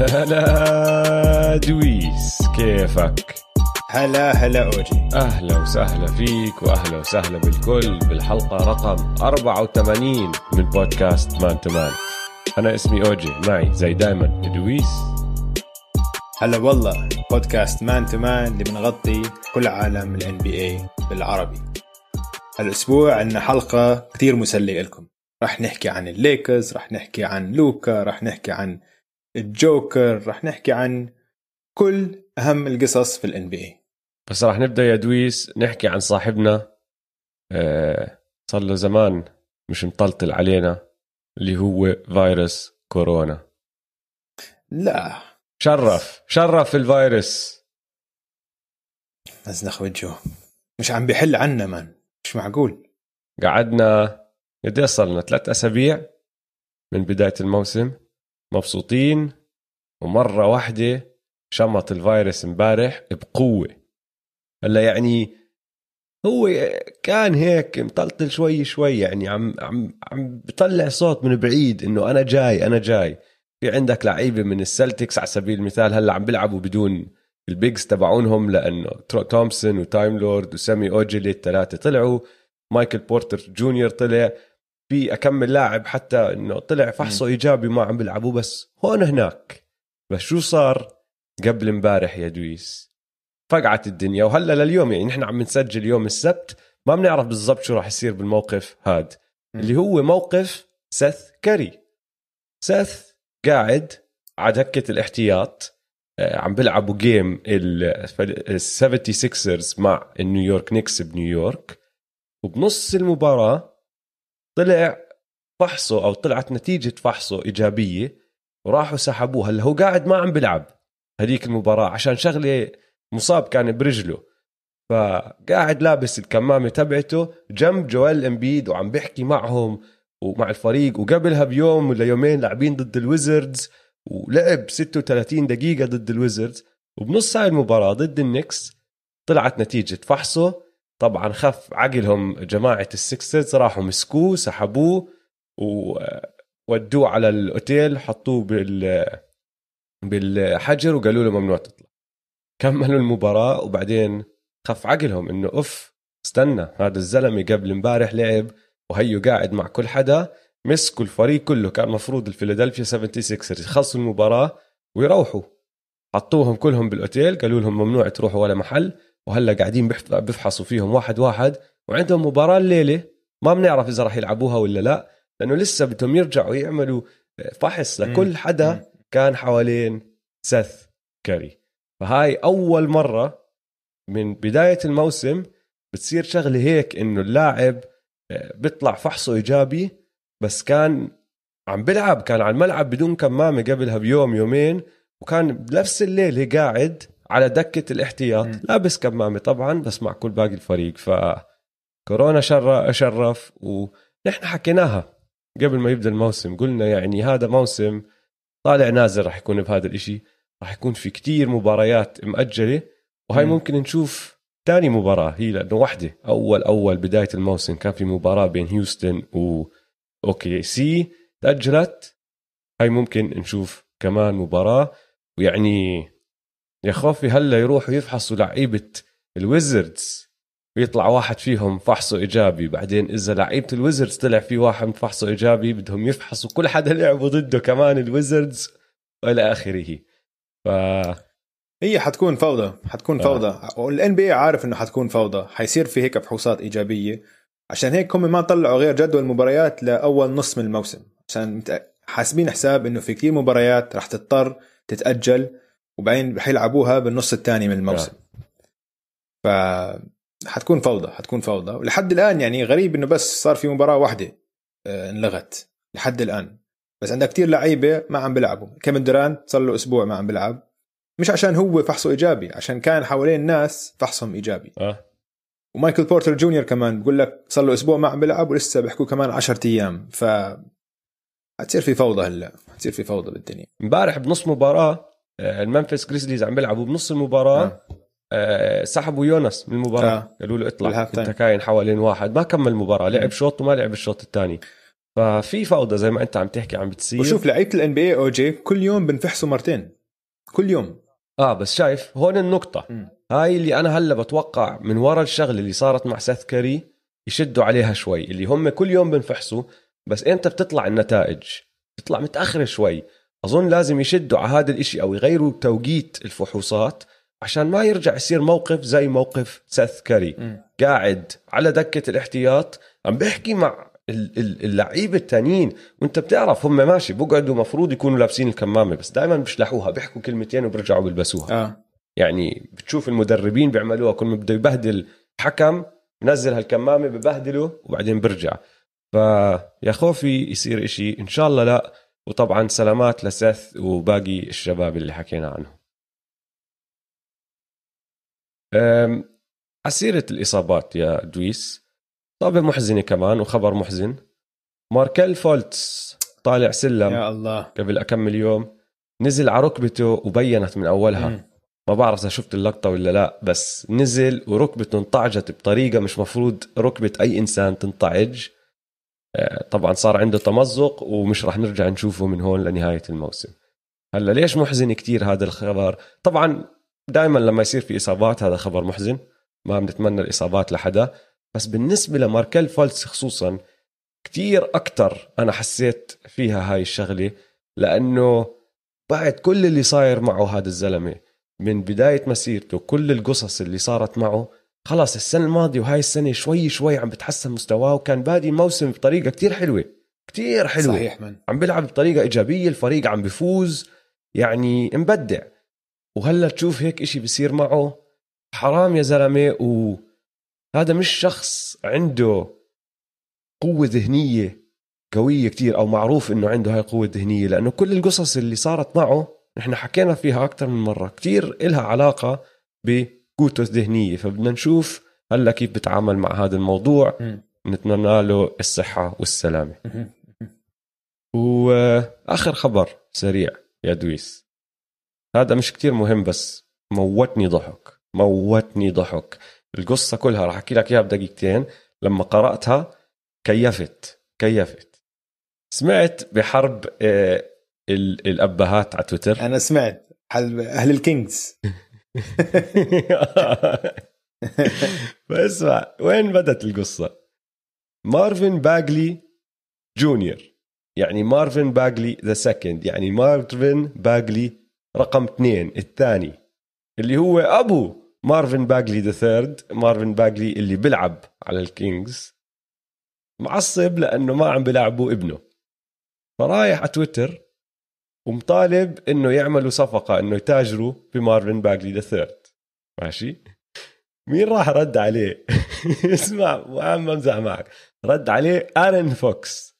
هلا دويس كيفك؟ هلا هلا أوجي. أهلا وسهلا فيك وأهلا وسهلا بالكل بالحلقة رقم 84 من بودكاست Man to Man. أنا اسمي أوجي معي زي دايما دويس. هلا والله بودكاست Man to Man اللي بنغطي كل عالم ال NBA بالعربي. هالأسبوع عندنا حلقة كثير مسلية لكم. رح نحكي عن الليكرز رح نحكي عن لوكا رح نحكي عن الجوكر رح نحكي عن كل أهم القصص في ال NBA بس راح نبدأ يا دويس نحكي عن صاحبنا. آه صار له زمان مش مطلطل علينا اللي هو فيروس كورونا. لا. شرف شرف الفيروس. مزنخ وجهه. مش عم بيحل عنا مان. مش معقول. قعدنا قد صار لنا ثلاث أسابيع من بداية الموسم. مبسوطين ومرة واحدة شمط الفيروس امبارح بقوة. هلأ يعني هو كان هيك مطلطل شوي شوي يعني عم عم عم بطلع صوت من بعيد إنه أنا جاي أنا جاي. في عندك لعيبة من السلتكس على سبيل المثال هلأ عم بيلعبوا بدون ال bigs تبعونهم لأنه تومسون وتايم لورد وسيمي اوجيلي الثلاثه طلعوا مايكل بورتر جونيور طلع. في أكم لاعب حتى إنه طلع فحصه إيجابي ما عم بيلعبوا بس هون هناك. بس شو صار قبل امبارح يا دويس؟ فقعت الدنيا وهلا لليوم يعني نحن عم نسجل يوم السبت ما بنعرف بالضبط شو راح يصير بالموقف هاد. اللي هو موقف سيث كاري. سيث قاعد على دكة الاحتياط آه، عم بيلعبوا game ال 76ers مع النيويورك نيكس بنيويورك. وبنص المباراة طلع فحصه أو طلعت نتيجة فحصه إيجابية وراحوا سحبوه. هلأ هو قاعد ما عم بيلعب هذيك المباراة عشان شغلة مصاب كان برجله. فقاعد لابس الكمامة تبعته جنب جوال إمبيد وعم بيحكي معهم ومع الفريق. وقبلها بيوم ولا يومين لاعبين ضد الويزردز ولعب 36 دقيقة ضد الويزردز. وبنص هاي المباراة ضد النكس طلعت نتيجة فحصه طبعا خف عقلهم جماعة السكسرز راحوا مسكوه سحبوه وودوه على الأوتيل حطوه بال بالحجر وقالوا له ممنوع تطلع. كملوا المباراة وبعدين خف عقلهم إنه اف استنى هذا الزلمة قبل امبارح لعب وهيو قاعد مع كل حدا مسكوا الفريق كله كان مفروض الفيلادلفيا 76 يخلصوا المباراة ويروحوا. حطوهم كلهم بالأوتيل قالوا لهم ممنوع تروحوا ولا محل. وهلا قاعدين بيفحصوا فيهم واحد واحد وعندهم مباراة الليلة. ما بنعرف إذا راح يلعبوها ولا لا لأنه لسه بدهم يرجعوا يعملوا فحص لكل حدا كان حوالين سيث كاري. فهاي أول مرة من بداية الموسم بتصير شغلة هيك إنه اللاعب آه، بيطلع فحصه إيجابي بس كان عم بلعب كان على الملعب بدون كمامة قبلها بيوم يومين وكان بنفس الليل هي قاعد على دكة الاحتياط. م. لابس كمامة طبعا بس مع كل باقي الفريق. ف كورونا شر شرف ونحن حكيناها قبل ما يبدأ الموسم. قلنا يعني هذا موسم طالع نازل راح يكون بهذا الإشي. راح يكون في كتير مباريات مأجلة وهي م. ممكن نشوف ثاني مباراة. هي لأنه واحدة أول أول بداية الموسم كان في مباراة بين هيوستن و OKC. تأجلت. هاي ممكن نشوف كمان مباراة. ويعني يا خوفي هلا يروحوا يفحصوا لعيبة الويزردز. ويطلع واحد فيهم فحصه إيجابي بعدين إذا لعيبة الويزردز طلع في واحد فحصه إيجابي بدهم يفحصوا كل حدا لعبوا ضده كمان الويزردز وإلى آخره. ف هي حتكون فوضى حتكون آه. فوضى. والان بي عارف إنه حتكون فوضى حيصير في هيك فحوصات إيجابية. عشان هيك هم ما طلعوا غير جدول المباريات لأول نص من الموسم عشان حاسبين حساب إنه في كثير مباريات راح تضطر تتأجل. وبعدين حيلعبوها بالنص الثاني من الموسم. ف حتكون فوضى حتكون فوضى. ولحد الآن يعني غريب إنه بس صار في مباراة واحدة آه، انلغت لحد الآن. بس عندك كتير لعيبة ما عم بيلعبوا. كيفن دورانت صار له أسبوع ما عم بيلعب. مش عشان هو فحصه إيجابي عشان كان حوالين الناس فحصهم إيجابي. أه. ومايكل بورتر جونيور كمان بقول لك صار له أسبوع ما عم بيلعب ولسه بيحكوا كمان 10 أيام. ف حتصير في فوضى هلأ حتصير في فوضى بالدنيا. امبارح بنص مباراة الممفيس جريزليز عم بيلعبوا بنص المباراة. آه. آه سحبوا يوناس من المباراة. آه. قالوا له اطلع انت كاين حوالين واحد. ما كمل المباراه لعب شوط وما لعب الشوط الثاني. ففي فوضى زي ما انت عم تحكي عم بتصير. وشوف لعيبة ال NBA أوجي كل يوم بنفحصوا مرتين. كل يوم. آه بس شايف هون النقطة. م. هاي اللي أنا هلأ بتوقع من ورا الشغلة اللي صارت مع سيث كاري يشدوا عليها شوي اللي هم كل يوم بنفحصوا بس انت بتطلع النتائج؟ بتطلع متاخر شوي. أظن لازم يشدوا على هذا الإشي أو يغيروا توقيت الفحوصات عشان ما يرجع يصير موقف زي موقف سيث كاري. م. قاعد على دكة الاحتياط عم بيحكي مع ال- ال- اللعيبة التانيين. وأنت بتعرف هم ماشي بقعدوا مفروض يكونوا لابسين الكمامة بس دائما بيشلحوها بيحكوا كلمتين وبرجعوا بيلبسوها. آه. يعني بتشوف المدربين بيعملوها كل ما بده يبهدل حكم بنزل هالكمامة ببهدله وبعدين برجع. فيا خوفي يصير إشي إن شاء الله لا. وطبعا سلامات لسث وباقي الشباب اللي حكينا عنهم. عسيرة الإصابات يا دويس. إصابة محزنة كمان وخبر محزن. ماركل فولتس طالع سلم يا الله. قبل أكمل يوم نزل على ركبته وبينت من أولها. م. ما بعرف إذا شفت اللقطة ولا لا بس نزل وركبته انطعجت بطريقة مش مفروض ركبة أي إنسان تنطعج. طبعا صار عنده تمزق ومش راح نرجع نشوفه من هون لنهاية الموسم. هلأ ليش محزن كتير هذا الخبر؟ طبعا دائما لما يصير في إصابات هذا خبر محزن ما بنتمنى الإصابات لحدا بس بالنسبة لماركل فولتس خصوصا كتير أكتر أنا حسيت فيها هاي الشغلة لأنه بعد كل اللي صاير معه هذا الزلمة من بداية مسيرته كل القصص اللي صارت معه خلاص السنة الماضية وهاي السنة شوي شوي عم بتحسن مستواه وكان بادي الموسم بطريقة كتير حلوة كتير حلوة. صحيح من. عم بيلعب بطريقة إيجابية الفريق عم بيفوز يعني مبدع. وهلأ تشوف هيك إشي بصير معه حرام يا زلمة وهذا مش شخص عنده قوة ذهنية قوية كتير أو معروف إنه عنده هاي القوة الذهنية لأنه كل القصص اللي صارت معه نحن حكينا فيها أكثر من مرة كتير إلها علاقة بقوته الذهنية. فبدنا نشوف هلا كيف بتعامل مع هذا الموضوع. نتمنى له الصحة والسلامة. م. وآخر خبر سريع يا دويس. هذا مش كتير مهم بس موتني ضحك موتني ضحك. القصة كلها راح أحكي لك إياها بدقيقتين. لما قرأتها كيفت كيفت. سمعت بحرب آه، ال- الأبهات على تويتر؟ أنا سمعت. حل أهل الكينجز. فاسمع وين بدت القصة؟ مارفن باجلي جونيور. يعني مارفن باجلي the second. يعني مارفن باجلي رقم اثنين. الثاني اللي هو أبو مارفن باجلي the third. مارفن باجلي اللي بيلعب على الكينجز. معصب لأنه ما عم بيلعبوا ابنه. فرايح على تويتر ومطالب إنه يعملوا صفقة إنه يتاجروا بمارفن باجلي the third ماشي؟ مين راح رد عليه؟ اسمع وعم بمزح معك. رد عليه ارن فوكس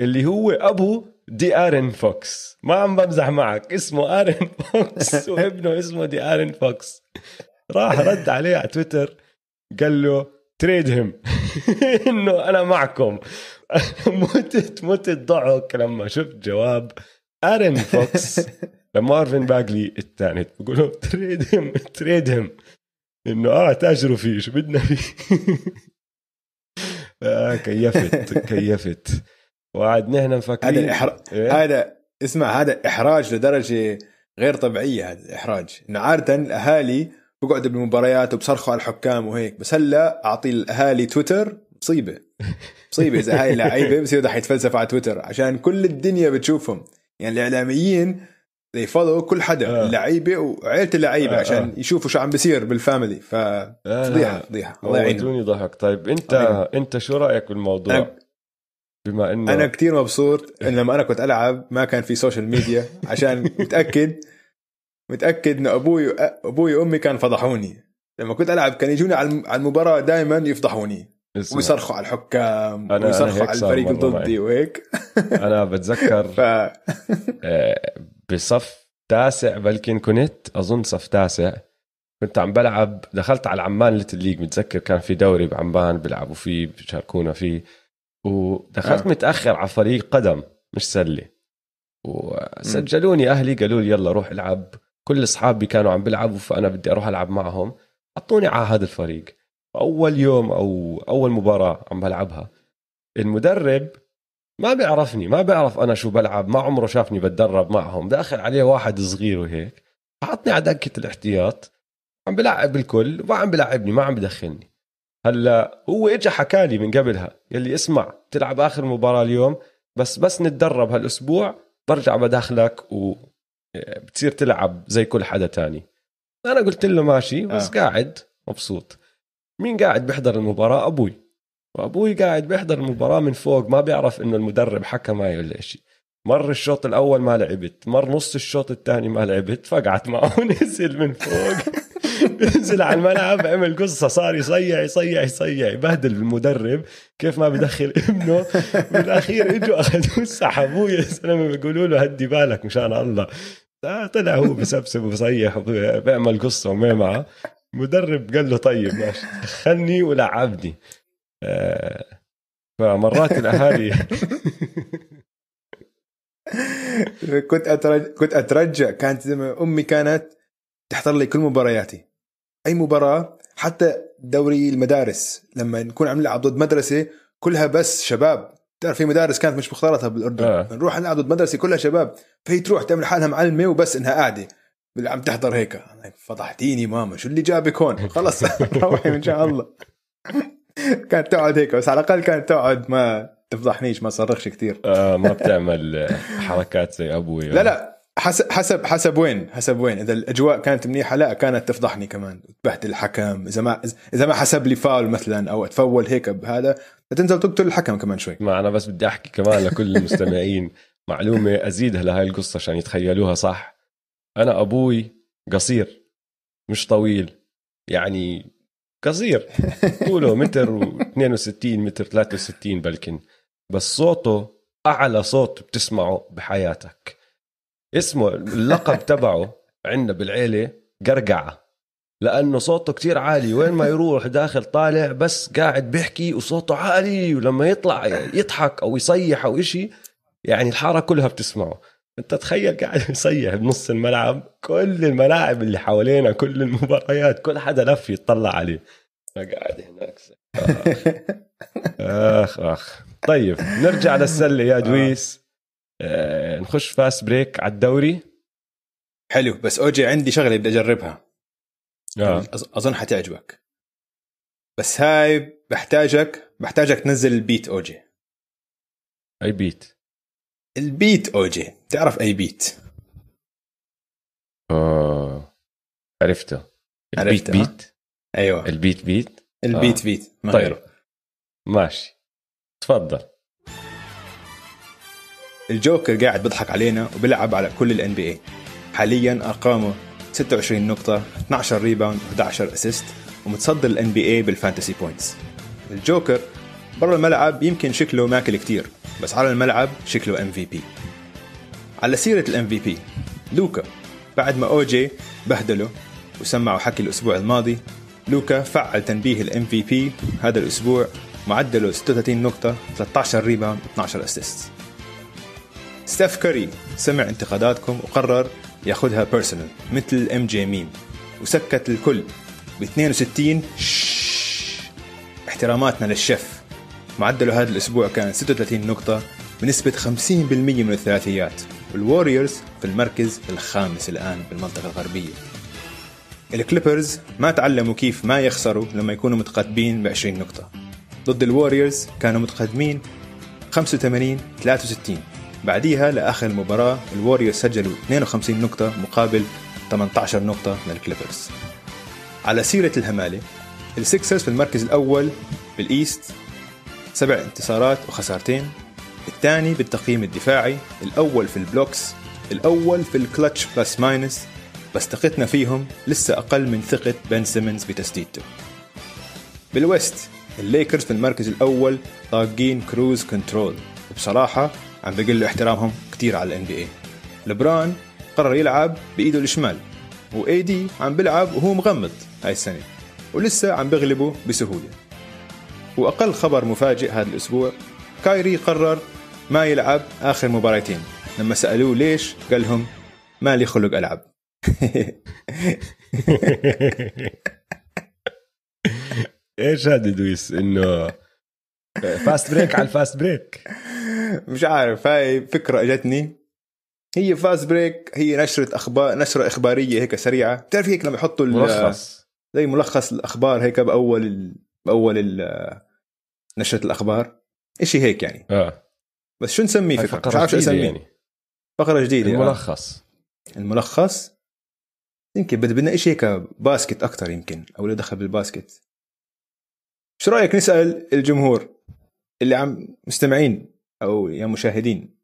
اللي هو أبو دي ارن فوكس. ما عم بمزح معك. اسمه ارن فوكس وابنه اسمه دي ارن فوكس. راح رد عليه على تويتر قال له trade him إنه أنا معكم. متت متت ضحك لما شفت جواب. ارن فوكس لمارفن باجلي الثاني بقول له trade him trade him إنه آه تأجروا فيه شو بدنا فيه؟ آه كيفت كيفت. وقعد نحن مفكرين هذا الإحر... إيه؟ هذا اسمع هذا إحراج لدرجة غير طبيعية هذا الاحراج إنه عادة الأهالي بقعدوا بالمباريات وبصرخوا على الحكام وهيك بس هلا أعطي الأهالي تويتر مصيبة. مصيبة إذا هاي اللعيبه بصيروا رح يتفلسفوا على تويتر عشان كل الدنيا بتشوفهم. يعني الإعلاميين زي follow كل حدا آه. اللعيبة وعيلة اللعيبة آه، عشان آه. يشوفوا شو عم بيصير بال family. لا، ففضيحه لا. فضيحة الله يعينهم. ضحك. طيب انت الله انت شو رأيك بالموضوع؟ أنا- بما إنه أنا كتير مبسوط إن لما أنا كنت ألعب ما كان في social media عشان متأكد متأكد إن أبوي أبوي وأمي كان فضحوني. لما كنت ألعب كان يجوني على الم- على المباراة دائما يفضحوني. ويصرخوا على الحكام أنا- ويصرخوا على الفريق ضدي. وهيك. أنا بتذكر ف آه، بصف تاسع بلكن كنت أظن صف تاسع كنت عم بلعب دخلت على عمان Little League متذكر كان في دوري بعمان بيلعبوا فيه بيشاركونا فيه. ودخلت آه. متأخر على فريق قدم مش سلة. وسجلوني أهلي قالوا لي يلا روح العب. كل أصحابي كانوا عم بيلعبوا فأنا بدي أروح ألعب معهم. حطوني على هذا الفريق. أول يوم أو أول مباراة عم بلعبها المدرب ما بيعرفني ما بيعرف أنا شو بلعب ما عمره شافني بتدرب معهم داخل عليه واحد صغير وهيك حطني على دكة الاحتياط عم بلعب الكل وما عم بلعبني ما عم بدخلني. هلأ هو اجى حكى لي من قبلها يلي اسمع تلعب آخر مباراة اليوم بس بس نتدرب هالأسبوع برجع بداخلك وبتصير تلعب زي كل حدا تاني. أنا قلت له ماشي بس آه. قاعد مبسوط. مين قاعد بيحضر المباراة؟ أبوي. وأبوي قاعد بيحضر المباراة من فوق ما بيعرف إنه المدرب حكى معي ولا شيء مر الشوط الأول ما لعبت مر نص الشوط الثاني ما لعبت فقعت معه نزل من فوق. نزل على الملعب عمل قصة صار يصيع يصيع يصيع يبهدل المدرب. كيف ما بدخل ابنه بالاخير إجوا أخذوه سحبوه يا زلمه بيقولوا له هدي بالك مشان الله. طلع هو بسبسب وبصيح وبيعمل قصة وما معه مدرب قال له طيب ماشي دخلني ولعبني. آه، فمرات الأهالي كنت اترجع كنت أترجع كانت أمي كانت تحضر لي كل مبارياتي. أي مباراة حتى دوري المدارس لما نكون عم نلعب ضد مدرسة كلها بس شباب. تعرف في مدارس كانت مش مختلطة بالأردن. آه. نروح نلعب ضد مدرسة كلها شباب. فهي تروح تعمل حالها معلمة وبس إنها قاعدة. عم تحضر هيك. فضحتيني ماما شو اللي جابك هون؟ خلص روحي ان شاء الله. كانت تقعد هيك بس على الأقل كانت تقعد ما تفضحنيش ما صرخش كثير آه ما بتعمل حركات زي أبوي. لا لا حسب حسب حسب وين حسب وين. إذا الأجواء كانت منيحة لا كانت تفضحني كمان. تبهدل الحكم. إذا ما إذا ما حسب لي فاول مثلا أو أتفول هيك بهذا تنزل تقتل الحكم كمان شوي. ما أنا بس بدي أحكي كمان لكل المستمعين. معلومة ازيدها لهي القصة عشان يتخيلوها صح. أنا أبوي قصير مش طويل يعني قصير. طوله متر و62 متر 63 بلكن. بس صوته أعلى صوت بتسمعه بحياتك. اسمه اللقب تبعه عندنا بالعيلة قرقعة. لأنه صوته كتير عالي. وين ما يروح داخل طالع بس قاعد بيحكي وصوته عالي. ولما يطلع يضحك أو يصيح أو إشي يعني الحارة كلها بتسمعه. انت تخيل قاعد يصيح بنص الملعب كل الملاعب اللي حوالينا كل المباريات كل حدا لف يطلع عليه. فقاعد هناك. آخ آخ. طيب نرجع للسلة يا دويس. آه. نخش fast break على الدوري. حلو بس أوجي عندي شغلة بدي أجربها. آه. أظن حتعجبك. بس هاي بحتاجك بحتاجك تنزل ال beat أوجي. أي beat؟ ال beat أوجي تعرف أي beat؟ آه عرفته. ال beat beat؟ أيوه. ال beat beat؟ ال beat آه. beat ما طيب. ماشي. تفضل. الجوكر قاعد بيضحك علينا وبيلعب على كل ال NBA حاليا أرقامه 26 نقطة 12 rebound 11 assist ومتصدر ال NBA بال fantasy points الجوكر برا الملعب يمكن شكله ماكل كتير بس على الملعب شكله MVP على سيرة ال MVP لوكا بعد ما أوجي بهدله وسمعوا حكي الأسبوع الماضي لوكا فعل تنبيه ال MVP هذا الأسبوع معدله 36 نقطة 13 rebound 12 assist ستيف كاري سمع انتقاداتكم وقرر ياخذها personal مثل MJ meme وسكت الكل ب 62 احتراماتنا للشيف. معدله هذا الأسبوع كان 36 نقطة بنسبة 50% من الثلاثيات. والوريورز في المركز الخامس الآن بالمنطقة الغربية. الكليبرز ما تعلموا كيف ما يخسروا لما يكونوا متقدمين ب 20 نقطة. ضد الوريورز كانوا متقدمين 85 63 بعديها لآخر المباراه الوريورز سجلوا 52 نقطة مقابل 18 نقطة للكليبرز على سيرة الهمالة السكسرز في المركز الأول بال East سبع انتصارات وخسارتين. الثاني بالتقييم الدفاعي الأول في ال blocks الأول في ال clutch plus minus بس ثقتنا فيهم لسه أقل من ثقة بن سيمنز بتسديدته. بال West الليكرز في المركز الأول طاقين cruise control. وبصراحه عم بقل احترامهم كثير على ال NBA لبران قرر يلعب بإيده الشمال واي دي عم بيلعب وهو مغمض هاي السنة ولسه عم بيغلبوا بسهولة. وأقل خبر مفاجئ هذا الأسبوع كايري قرر ما يلعب آخر مباراتين. لما سألوه ليش قال لهم ما لي خلق ألعب. إيش هذا دويس؟ إنه fast break على ال fast break مش عارف هاي فكرة أجتني. هي fast break هي نشرة أخبار نشرة إخبارية هيك سريعة. بتعرف هيك لما يحطوا ملخص. زي ملخص الأخبار هيك بأول. باول. نشرة الأخبار. إشي هيك يعني. آه. بس شو نسميه فكره مش فقرة عارف شو اسميه يعني. فقرة جديدة الملخص, الملخص. الملخص؟ يمكن بد- بدنا شيء هيك basket أكثر يمكن أو له دخل بال basket. شو رأيك نسأل الجمهور اللي عم مستمعين أو يا مشاهدين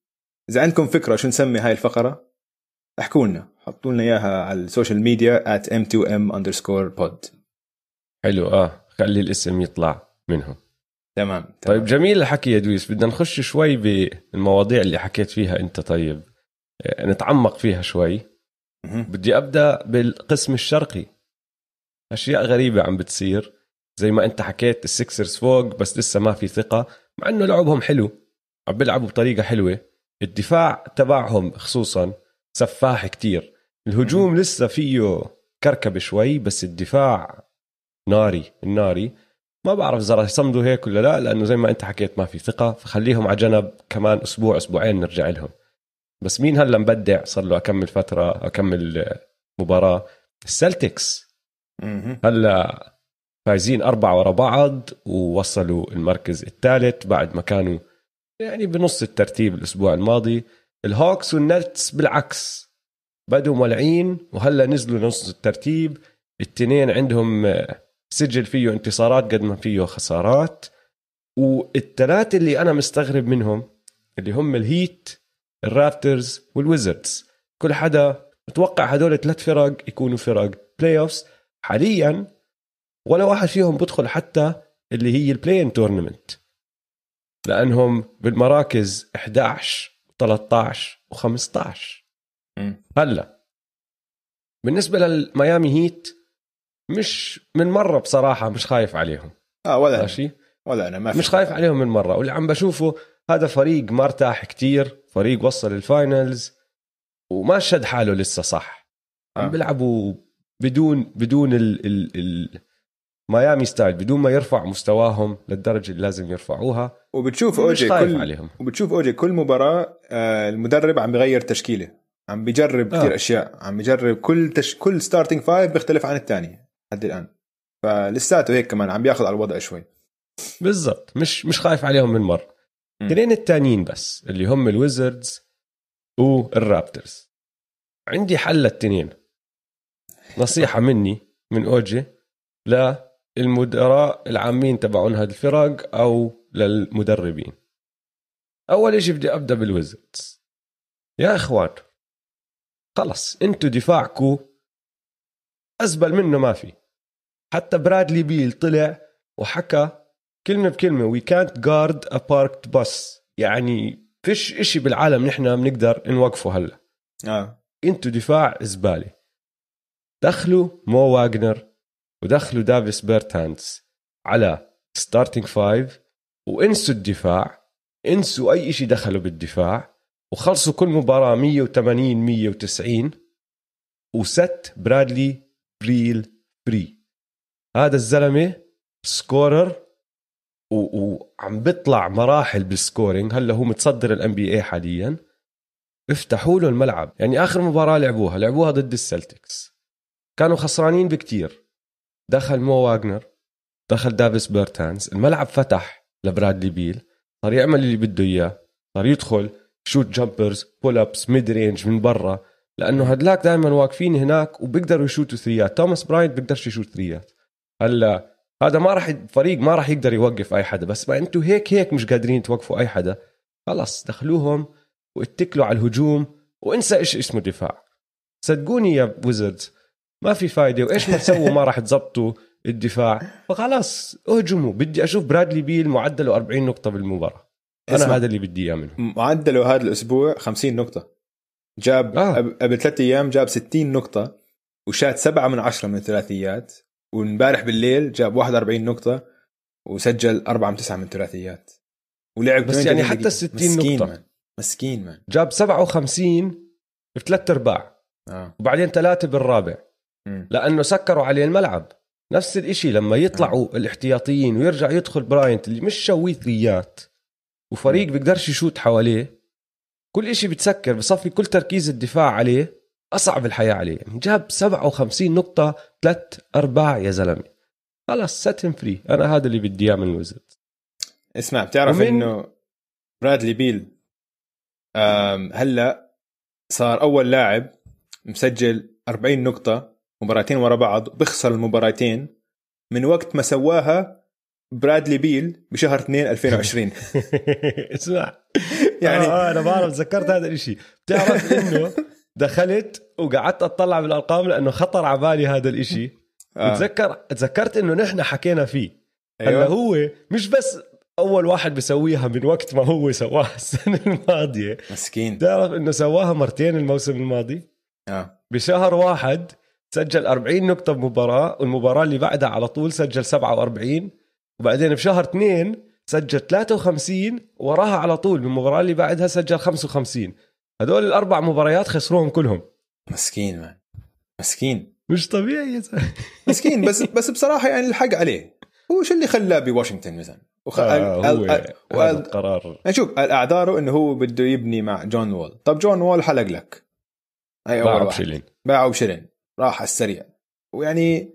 إذا عندكم فكرة شو نسمي هاي الفقرة؟ احكوا لنا. حطوا لنا إياها على ال social media at m2m underscore pod. حلو آه. خلي الاسم يطلع منهم. تمام تمام. طيب جميل الحكي يا دويس. بدنا نخش شوي بالمواضيع اللي حكيت فيها انت. طيب آه، نتعمق فيها شوي. بدي أبدأ بالقسم الشرقي. أشياء غريبة عم بتصير. زي ما أنت حكيت السكسرز فوق بس لسه ما في ثقة. مع إنه لعبهم حلو. عم بيلعبوا بطريقة حلوة. الدفاع تبعهم خصوصا سفاح كتير. الهجوم لسه فيه كركبة شوي بس الدفاع ناري. الناري ما بعرف إذا رح يصمدوا هيك ولا لا لأنه زي ما أنت حكيت ما في ثقة فخليهم على جنب كمان أسبوع أسبوعين نرجع لهم. بس مين هلأ مبدع؟ صار له أكمل فترة أكمل مباراة. السلتكس. هلأ فايزين أربعة ورا بعض ووصلوا المركز الثالث بعد ما كانوا يعني بنص الترتيب الأسبوع الماضي. الهوكس والنتس بالعكس بدوا مولعين وهلأ نزلوا نص الترتيب. التنين عندهم سجل فيه انتصارات قد ما فيه خسارات. والثلاثة اللي أنا مستغرب منهم اللي هم الهيت ال Raptors وال Wizards. كل حدا متوقع هدول ثلاث فرق يكونوا فرق playoffs حاليا ولا واحد فيهم بدخل حتى اللي هي ال play-in tournament لأنهم بالمراكز 11 13 و15 مم. هلا بالنسبة لل Miami Heat مش من مرة بصراحة مش خايف عليهم. آه ولا. ماشي؟ ولا أنا ما في مش خايف عليهم من مرة. واللي عم بشوفه هذا فريق ما ارتاح كتير فريق وصل ال finals وما شد حاله لسه صح. عم آه. بيلعبوا بدون بدون ال ال ال Miami style بدون ما يرفع مستواهم للدرجة اللي لازم يرفعوها. وبتشوف أوجي كل عليهم. وبتشوف أوجي كل مباراة آه، المدرب عم بيغير تشكيلة. عم بيجرب آه. كثير أشياء. عم بيجرب كل تش... كل starting five بيختلف عن الثاني لحد الآن. فلسا ته هيك كمان عم بياخذ على الوضع شوي. بالضبط. مش مش خايف عليهم من مره م. اثنين التانيين بس اللي هم ال Wizards وال Raptors. عندي حل للتنين. نصيحة مني من أوجي للمدراء العامين تبعون هذه الفرق أو للمدربين. أول إشي بدي أبدأ بال Wizards. يا إخوان خلص أنتوا دفاعكم أزبل منه ما في. حتى برادلي بيل طلع وحكى كلمة بكلمة وي كانت جارد ا باركد باس يعني فيش إشي بالعالم نحن بنقدر نوقفه هلا. آه. أنتوا دفاع زبالة دخلوا مو واجنر ودخلوا دافيس بيرتانز على starting five وانسوا الدفاع انسوا أي شيء دخلوا بالدفاع وخلصوا كل مباراة 180 190 و set Bradley Beal free هذا الزلمة scorer وعم بيطلع مراحل بال scoring هلا هو متصدر ال NBA حاليا. افتحوا له الملعب. يعني آخر مباراة لعبوها. لعبوها ضد ال Celtics. كانوا خسرانين بكتير. دخل مو واجنر دخل دافيس بيرتانز. الملعب فتح لبرادلي بيل. صار يعمل اللي بده إياه. صار يدخل. شوت jumpers pull-ups mid-range من برا. لأنه هدلاك دائما واقفين هناك وبيقدروا يشوتوا three ات. توماس براينت بيقدرش يشوت three ات. هلا هذا ما راح فريق ما راح يقدر يوقف أي حدا بس ما أنتوا هيك هيك مش قادرين توقفوا أي حدا خلص دخلوهم واتكلوا على الهجوم وانسى إيش اسمه دفاع صدقوني يا Wizards ما في فايدة وإيش ما تسووا ما راح تزبطوا الدفاع. فخلاص اهجموا. بدي أشوف برادلي بيل معدله 40 نقطة بالمباراة. أنا. هذا اللي بدي إياه منهم معدله هذا الأسبوع 50 نقطة. جاب آه. آه. قبل ثلاث أيام جاب 60 نقطة وشات سبعة من عشرة من الثلاثيات وامبارح بالليل جاب 41 نقطة وسجل أربعة من تسعة من الثلاثيات ولعب بس 38 يعني حتى دقيقة. 60 مسكين نقطة. مان. مسكين مان جاب 57 بثلاث أرباع آه وبعدين ثلاثة بالرابع مم. لأنه سكروا عليه الملعب نفس الإشي لما يطلعوا الاحتياطيين ويرجع يدخل براينت اللي مش شوي three ات وفريق بيقدرش يشوت حواليه كل إشي بتسكر بصفي كل تركيز الدفاع عليه أصعب الحياة عليه. يعني جاب 57 نقطة ثلاث أرباع يا زلمة. خلص set free أنا هذا اللي بدي إياه من ال Wizards اسمع بتعرف ومن- إنه برادلي بيل هلأ صار أول لاعب مسجل 40 نقطة مباراتين ورا بعض بيخسر المباراتين. من وقت ما سواها برادلي بيل بشهر 2 2020 اسمع. يعني آه أنا بعرف تذكرت هذا الإشي. بتعرف إنه دخلت وقعدت أطلع بالارقام لأنه خطر على بالي هذا الإشي. آه. بتذكر تذكرت إنه نحن حكينا فيه. هلا أيوه. هو مش بس أول واحد بيسويها من وقت ما هو سواها السنة الماضية. مسكين. بتعرف إنه سواها مرتين الموسم الماضي؟ آه. بشهر واحد سجل 40 نقطة بمباراة والمباراة اللي بعدها على طول سجل 47 وبعدين بشهر اثنين سجل 53 وراها على طول بالمباراة اللي بعدها سجل 55 هدول الأربع مباريات خسروهم كلهم. مسكين مان مسكين. مش طبيعي يا مسكين بس بس بصراحة يعني الحق عليه. هو شو اللي خلاه بواشنطن مثلا؟ وخ... آه هو ال- ال- القرار. نشوف أعذاره إنه هو بده يبني مع جون وول. طب جون وول حلق لك. باعوا واحد. بشيلين باعوا بشرين راح على السريع. ويعني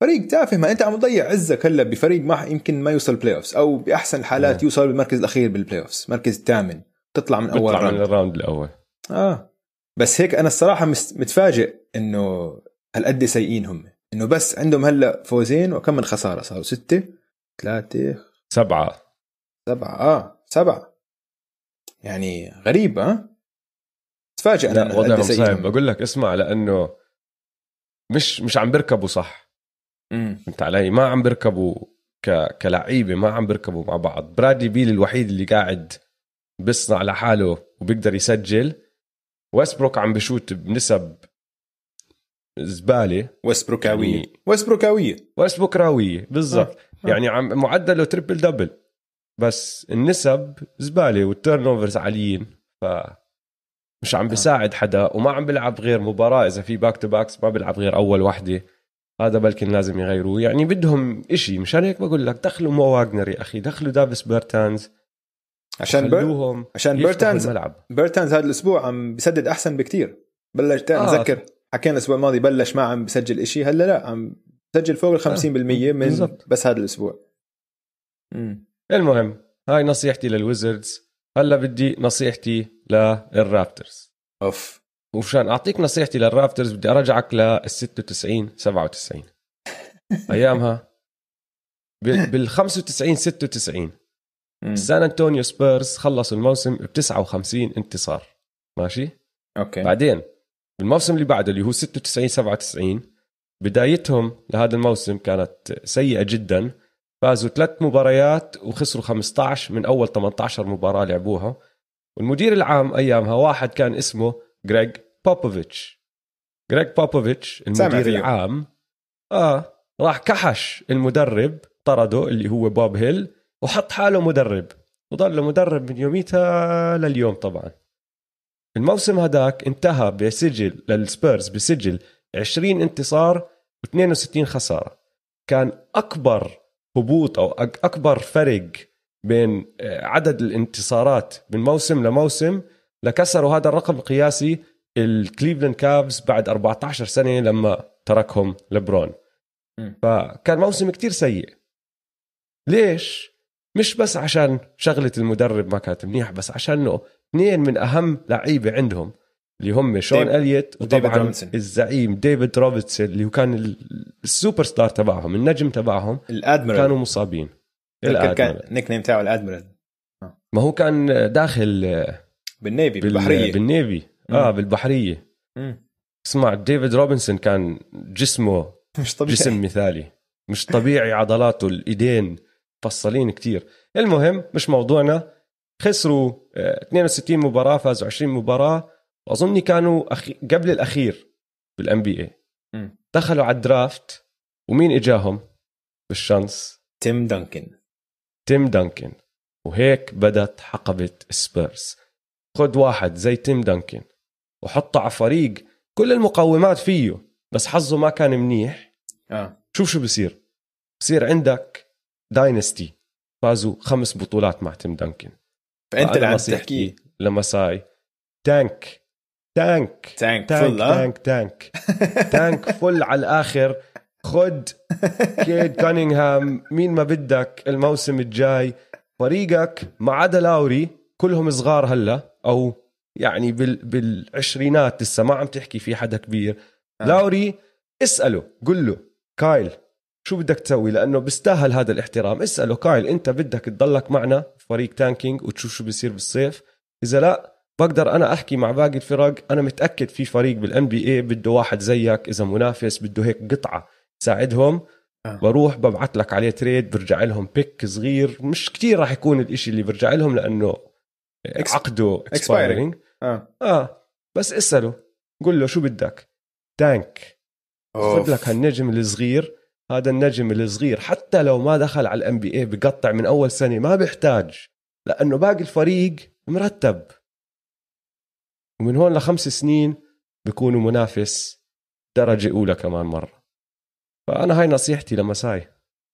فريق تافه ما انت عم تضيع عزك هلا بفريق ما يمكن ما يوصل playoffs أو بأحسن الحالات نعم. يوصل بالمركز الأخير بال playoffs مركز الثامن تطلع من أول بيطلع من round ال round الأول. آه. بس هيك أنا الصراحة متفاجئ إنه هالقد سيئين هم. إنه بس عندهم هلا فوزين وكم من خسارة صاروا؟ ستة؟ ثلاثة؟ سبعة. سبعة. آه سبعة. يعني غريب ها تفاجئ أنا وضعهم صعب. بقول لك اسمع لأنه مش مش عم بيركبوا صح. فهمت علي؟ ما عم بيركبوا ك... كلعيبة ما عم بيركبوا مع بعض. برادلي بيل الوحيد اللي قاعد بيصنع لحاله وبيقدر يسجل. ويسبروك عم بشوت بنسب زبالة. ويسبروكاوية. يعني- ويسبروكاوية. ويسبروك راوية بالضبط. آه. يعني عم معدله triple double. بس النسب زبالة وال turnovers عاليين. ف مش عم بيساعد حدا وما عم بيلعب غير مباراة. إذا في back-to-backs ما بيلعب غير أول وحدة. هذا بلكن لازم يغيروه. يعني بدهم إشي مشان هيك بقول لك دخلوا مو واجنر يا أخي دخلوا دافيس بيرتانز. عشان. خلوهم عشان بيرتانز بيرتانز هذا الأسبوع عم بسدد أحسن بكتير. بلش آه. أتذكر حكينا الأسبوع الماضي بلش ما عم بسجل إشي هلا لا عم بسجل فوق ال 50% من بالضبط. بس هذا الأسبوع. امم المهم هاي نصيحتي لل Wizards. هلا بدي نصيحتي لل Raptors. أوف. ومشان أعطيك نصيحتي لل Raptors بدي أرجعك لل 96 97 أيامها. بال 95 96 مم. San Antonio Spurs خلصوا الموسم ب 59 انتصار. ماشي؟ okay. بعدين بالموسم اللي بعده اللي هو 96 97 بدايتهم لهذا الموسم كانت سيئة جدا. فازوا ثلاث مباريات وخسروا 15 من أول 18 مباراة لعبوها. والمدير العام أيامها واحد كان اسمه جريج بوبوفيتش جريج بوبوفيتش المدير. العام. آه راح كحش المدرب طرده اللي هو بوب هيل وحط حاله مدرب. وظل مدرب من يوميتها لليوم طبعا. الموسم هداك انتهى بسجل للسبيرز بسجل 20 انتصار و62 خسارة. كان أكبر هبوط أو أكبر فرق بين آه، عدد الانتصارات من موسم لموسم لكسروا هذا الرقم القياسي ال Cleveland Cavs بعد 14 سنة لما تركهم لبرون. فكان موسم كتير سيء. ليش؟ مش بس عشان شغلة المدرب ما كانت منيحة بس عشان إنه اثنين من أهم لعيبة عندهم اللي هم شون إليوت وطبعا روبنسون. الزعيم ديفيد روبنسون اللي هو كان ال- السوبر ستار تبعهم النجم تبعهم الأدميرال. كانوا مصابين. كان nickname تاعه الأدميرال. ما هو كان داخل بال navy بال- بالبحرية. بال navy. آه. بالبحرية. مم. اسمع ديفيد روبنسون كان جسمه مش طبيعي. جسم مثالي. مش طبيعي عضلاته الإيدين فصلين كتير. المهم مش موضوعنا. خسروا آه، 62 مباراة فازوا 20 مباراة. واظني كانوا أخي... قبل الأخير بال NBA. دخلوا على ال draft. ومين إجاهم؟ بال chance. تيم دانكن. تيم دانكن. وهيك بدت حقبة سبيرز. خد واحد زي تيم دانكن. وحطه على فريق كل المقومات فيه. بس حظه ما كان منيح. آه. شوف شو بصير بصير عندك dynasty. فازوا خمس بطولات مع تيم دانكن. فأنت اللي عم نصيحتي تحكي. لمساي. tank. tank. tank tank full ها tank tank. tank full على الآخر. خد. كيد كانينغهام. مين ما بدك. الموسم الجاي. فريقك ما عدا لاوري. كلهم صغار هلا. أو يعني بال بالعشرينات لسه ما عم تحكي في حدا كبير. آه. لاوري اسأله قل له كايل شو بدك تسوي؟ لأنه بيستاهل هذا الاحترام. اسأله كايل أنت بدك تضلك معنا فريق tanking وتشوف شو بيصير بالصيف؟ إذا لا بقدر أنا أحكي مع باقي الفرق. أنا متأكد في فريق بال NBA بده واحد زيك إذا منافس بده هيك قطعة تساعدهم. آه. بروح ببعث لك عليه trade برجع لهم pick صغير. مش كتير راح يكون الإشي اللي برجع لهم لأنه عقده. expiring آه. آه. بس اسأله. قل له شو بدك؟ tank خذ لك هالنجم الصغير. هذا النجم الصغير حتى لو ما دخل على ال NBA بقطع من أول سنة ما بيحتاج لأنه باقي الفريق مرتب. ومن هون لخمس سنين بيكونوا منافس درجة أولى كمان مرة. فأنا هاي نصيحتي لمساي.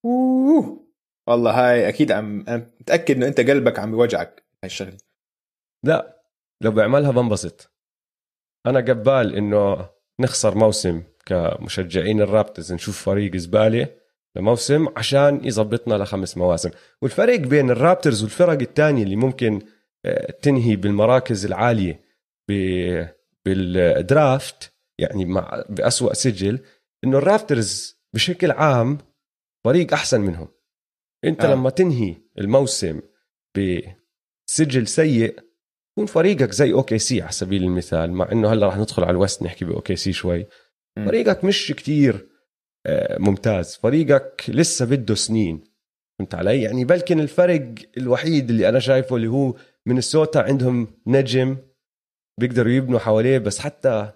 أوه. والله هاي أكيد عم أنا متأكد إنه أنت قلبك عم بيوجعك هاي الشغلة. لا. لو بعملها بنبسط أنا قبال إنه نخسر موسم كمشجعين الرابترز نشوف فريق زبالة لموسم عشان يظبطنا لخمس مواسم والفرق بين الرابترز والفرق الثانية اللي ممكن آه، تنهي بالمراكز العالية بال draft يعني مع بأسوأ سجل إنه الرابترز بشكل عام فريق أحسن منهم أنت. آه. لما تنهي الموسم بسجل سيء يكون فريقك زي أوكي سي على سبيل المثال مع إنه هلأ رح ندخل على ال West نحكي باوكي سي شوي. فريقك مش كتير آه، ممتاز. فريقك لسه بده سنين. فهمت علي؟ يعني بلكن الفرق الوحيد اللي أنا شايفه اللي هو مينيسوتا عندهم نجم بيقدروا يبنوا حواليه بس حتى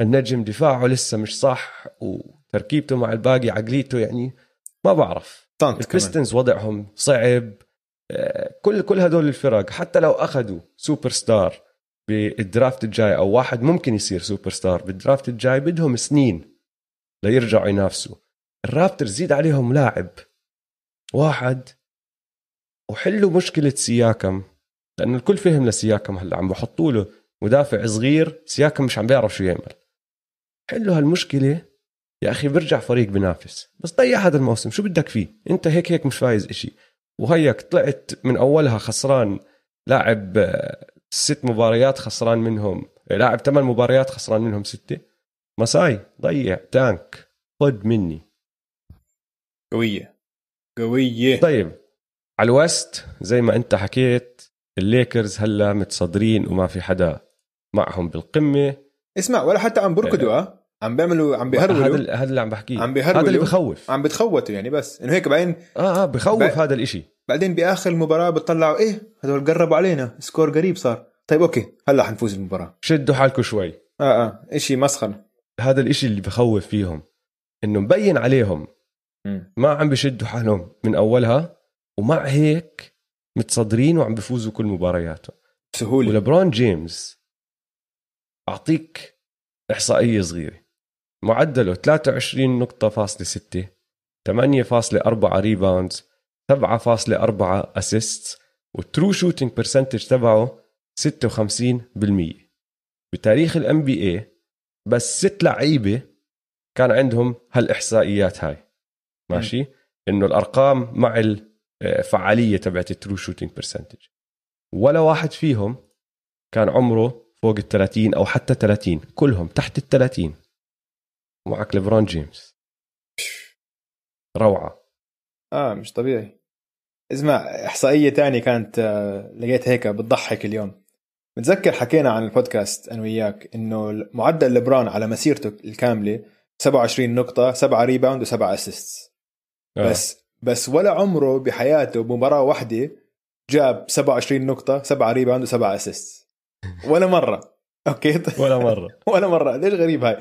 النجم دفاعه لسه مش صح وتركيبته مع الباقي عقليته يعني ما بعرف. البيستونز وضعهم صعب. كل كل هدول الفرق حتى لو أخذوا superstar بال draft الجاي أو واحد ممكن يصير superstar بال draft الجاي بدهم سنين ليرجعوا ينافسوا. الرابتر زيد عليهم لاعب واحد وحلوا مشكلة سياكم لأنه الكل فهم لسياكم هلأ عم بحطوا له مدافع صغير سياكم مش عم بيعرف شو يعمل. حلوا هالمشكلة يا أخي برجع فريق بنافس بس ضيع هذا الموسم شو بدك فيه؟ أنت هيك هيك مش فايز إشي. وهيك طلعت من أولها خسران لاعب آه، ست مباريات خسران منهم لاعب ثمان مباريات خسران منهم ستة. مساي ضيع tank. خد مني. قوية. قوية. طيب على ال West زي ما أنت حكيت الليكرز هلأ متصدرين وما في حدا معهم بالقمة. اسمع ولا حتى عم بركضوا آه؟ عم بيعملوا عم هذا بيهرولوا ال- هذا اللي عم بحكيه. عم. هذا اللي بخوف. عم بتخوتوا يعني بس. إنه هيك بعدين آه آه بخوف ب- هذا الإشي. بعدين بآخر المباراة بتطلعوا إيه هذول قربوا علينا. score قريب صار. طيب okay. هلأ حنفوز المباراة. شدوا حالكم شوي. آه آه إشي مسخره هذا الإشي اللي بخوف فيهم. إنه مبين عليهم. مم. ما عم بشدوا حالهم من أولها ومع هيك متصدرين وعم بفوزوا كل مبارياتهم. بسهولة. ولبرون جيمس أعطيك إحصائية صغيرة. معدله 23 نقطة فاصلة 6 8.4 ريباوندز 7.4 assist وال true shooting percentage تبعه 56% بتاريخ ال NBA بس ست لعيبة كان عندهم هالإحصائيات هاي. ماشي؟ إنه الأرقام مع الفعاليه تبعت ال true shooting percentage ولا واحد فيهم كان عمره فوق ال 30 أو حتى 30 كلهم تحت ال 30 معك ليبرون جيمس. روعة. آه مش طبيعي. اسمع إحصائية تانية كانت آه، لقيت هيك بتضحك اليوم. متذكر حكينا عن البودكاست أنا وياك إنه معدل ليبرون على مسيرته الكاملة 27 نقطة 7 rebound و7 assist آه. بس بس ولا عمره بحياته بمباراة واحدة جاب 27 نقطة 7 rebound و7 assist ولا مرة. okay. ولا مرة. ولا مرة. ليش غريب هاي؟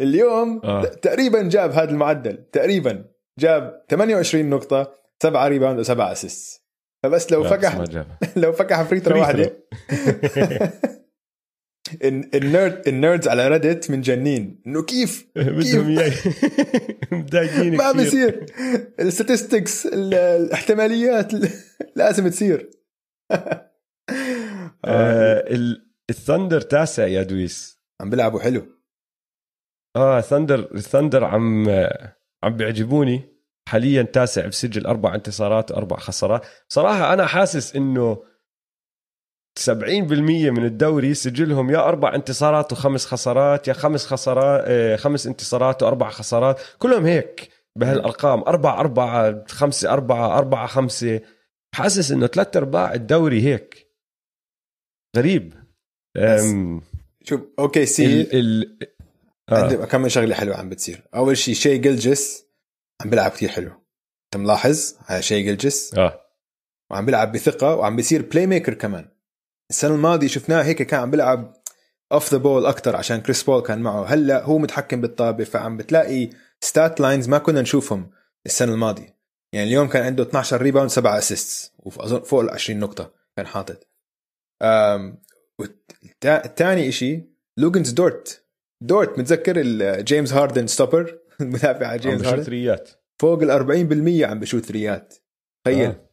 اليوم آه. تقريبا جاب هذا المعدل. تقريبا جاب 28 نقطة 7 rebound و7 assist فبس لو فكح. لو فكح free throw واحدة. الن- ال nerd ال nerds على Reddit منجنين إنه كيف؟ بدهم اياه مضايقين ما كثير. بصير ال statistics الاحتماليات لازم تصير. آه ال- الثندر تاسع يا دويس. عم بيلعبوا حلو. آه ثندر الثندر عم عم بيعجبوني. حاليا تاسع بسجل أربع انتصارات وأربع خسارات. صراحة أنا حاسس إنه 70% من الدوري سجلهم يا أربع انتصارات وخمس خسارات يا خمس خسارات آه، خمس انتصارات وأربع خسارات. كلهم هيك بهالأرقام. أربعة أربعة خمسة أربعة أربعة خمسة. حاسس إنه ثلاث أرباع الدوري هيك. غريب. شوف أوكي سي ال ال آه. كم شغلة حلوة عم بتصير. أول شيء شاي جلجس عم بيلعب كتير حلو. أنت ملاحظ؟ على شاي جلجس. آه. وعم بيلعب بثقة وعم بيصير playmaker كمان. السنة الماضية شفناه هيك كان عم بيلعب off the ball أكثر عشان كريس بول كان معه. هلأ هو متحكم بالطابة فعم بتلاقي stat lines ما كنا نشوفهم السنة الماضية. يعني اليوم كان عنده 12 rebound 7 assists واظن فوق ال 20 نقطة كان حاطط. الثاني شيء لوجنتز دورت. دورت متذكر جيمس هاردن stopper؟ المدافع على عم جيمس بشوت هاردن؟ three ات. فوق ال 40% عم بشوت three ات. تخيل. آه.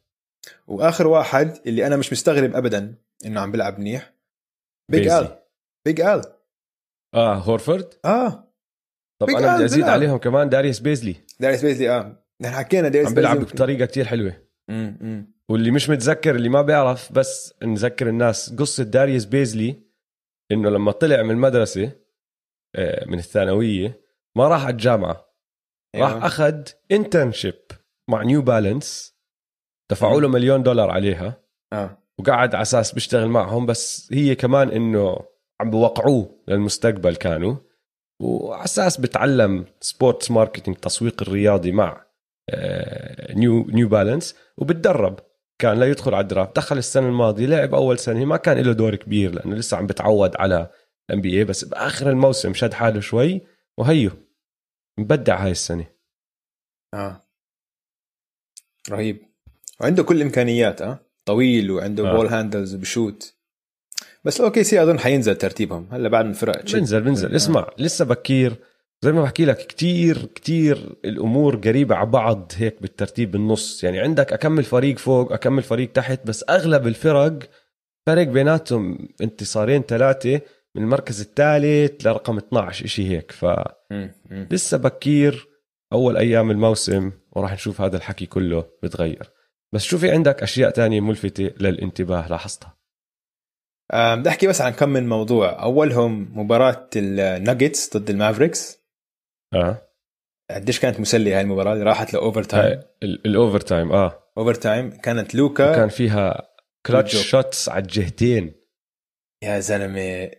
وآخر واحد اللي أنا مش مستغرب ابدا إنه عم بيلعب منيح. big. ال big ال آه هورفورد؟ آه. طب أنا بدي أزيد. عليهم كمان داريوس بيزلي. داريس بيزلي آه. نحن حكينا داريس عم بيلعب بطريقة كتير حلوة. واللي مش متذكر اللي ما بيعرف بس نذكر الناس. قصة داريوس بيزلي إنه لما طلع من المدرسة آه، من الثانوية ما راح على الجامعة. راح أيوة. أخذ internship مع New Balance دفعوا له مليون دولار عليها. آه. وقعد على أساس بيشتغل معهم بس هي كمان إنه عم بوقعوه للمستقبل كانوا. وعلى أساس بتعلم sports marketing تسويق الرياضي مع New New Balance وبتدرب. كان لا يدخل على ال draft دخل السنة الماضية لعب أول سنة. ما كان له دور كبير لأنه لسه عم بتعود على NBA بس بآخر الموسم شد حاله شوي وهيو. مبدع هاي السنة. آه. رهيب. وعنده كل الامكانيات آه. طويل وعنده آه. ball handles وبشوت بس OKC أظن حينزل ترتيبهم. هلأ بعد الفرق تشد. بنزل بنزل. آه. اسمع لسه بكير. زي ما بحكي لك كتير كتير الأمور قريبة على بعض هيك بالترتيب بالنص. يعني عندك أكم فريق فوق أكم فريق تحت بس أغلب الفرق فرق بيناتهم انتصارين ثلاثة من المركز الثالث لرقم 12 شيء هيك. فلسه مم، مم. بكير أول أيام الموسم وراح نشوف هذا الحكي كله بتغير. بس شو في عندك أشياء تانية ملفتة للانتباه لاحظتها؟ آه، بدي أحكي بس عن كم من موضوع. أولهم مباراة الناجتس ضد ال Mavericks. آه. قديش كانت مسلية هاي المباراة؟ اللي راحت ل overtime ال overtime آه. overtime كانت لوكا. كان فيها والجو. shots على الجهتين. يا زلمة.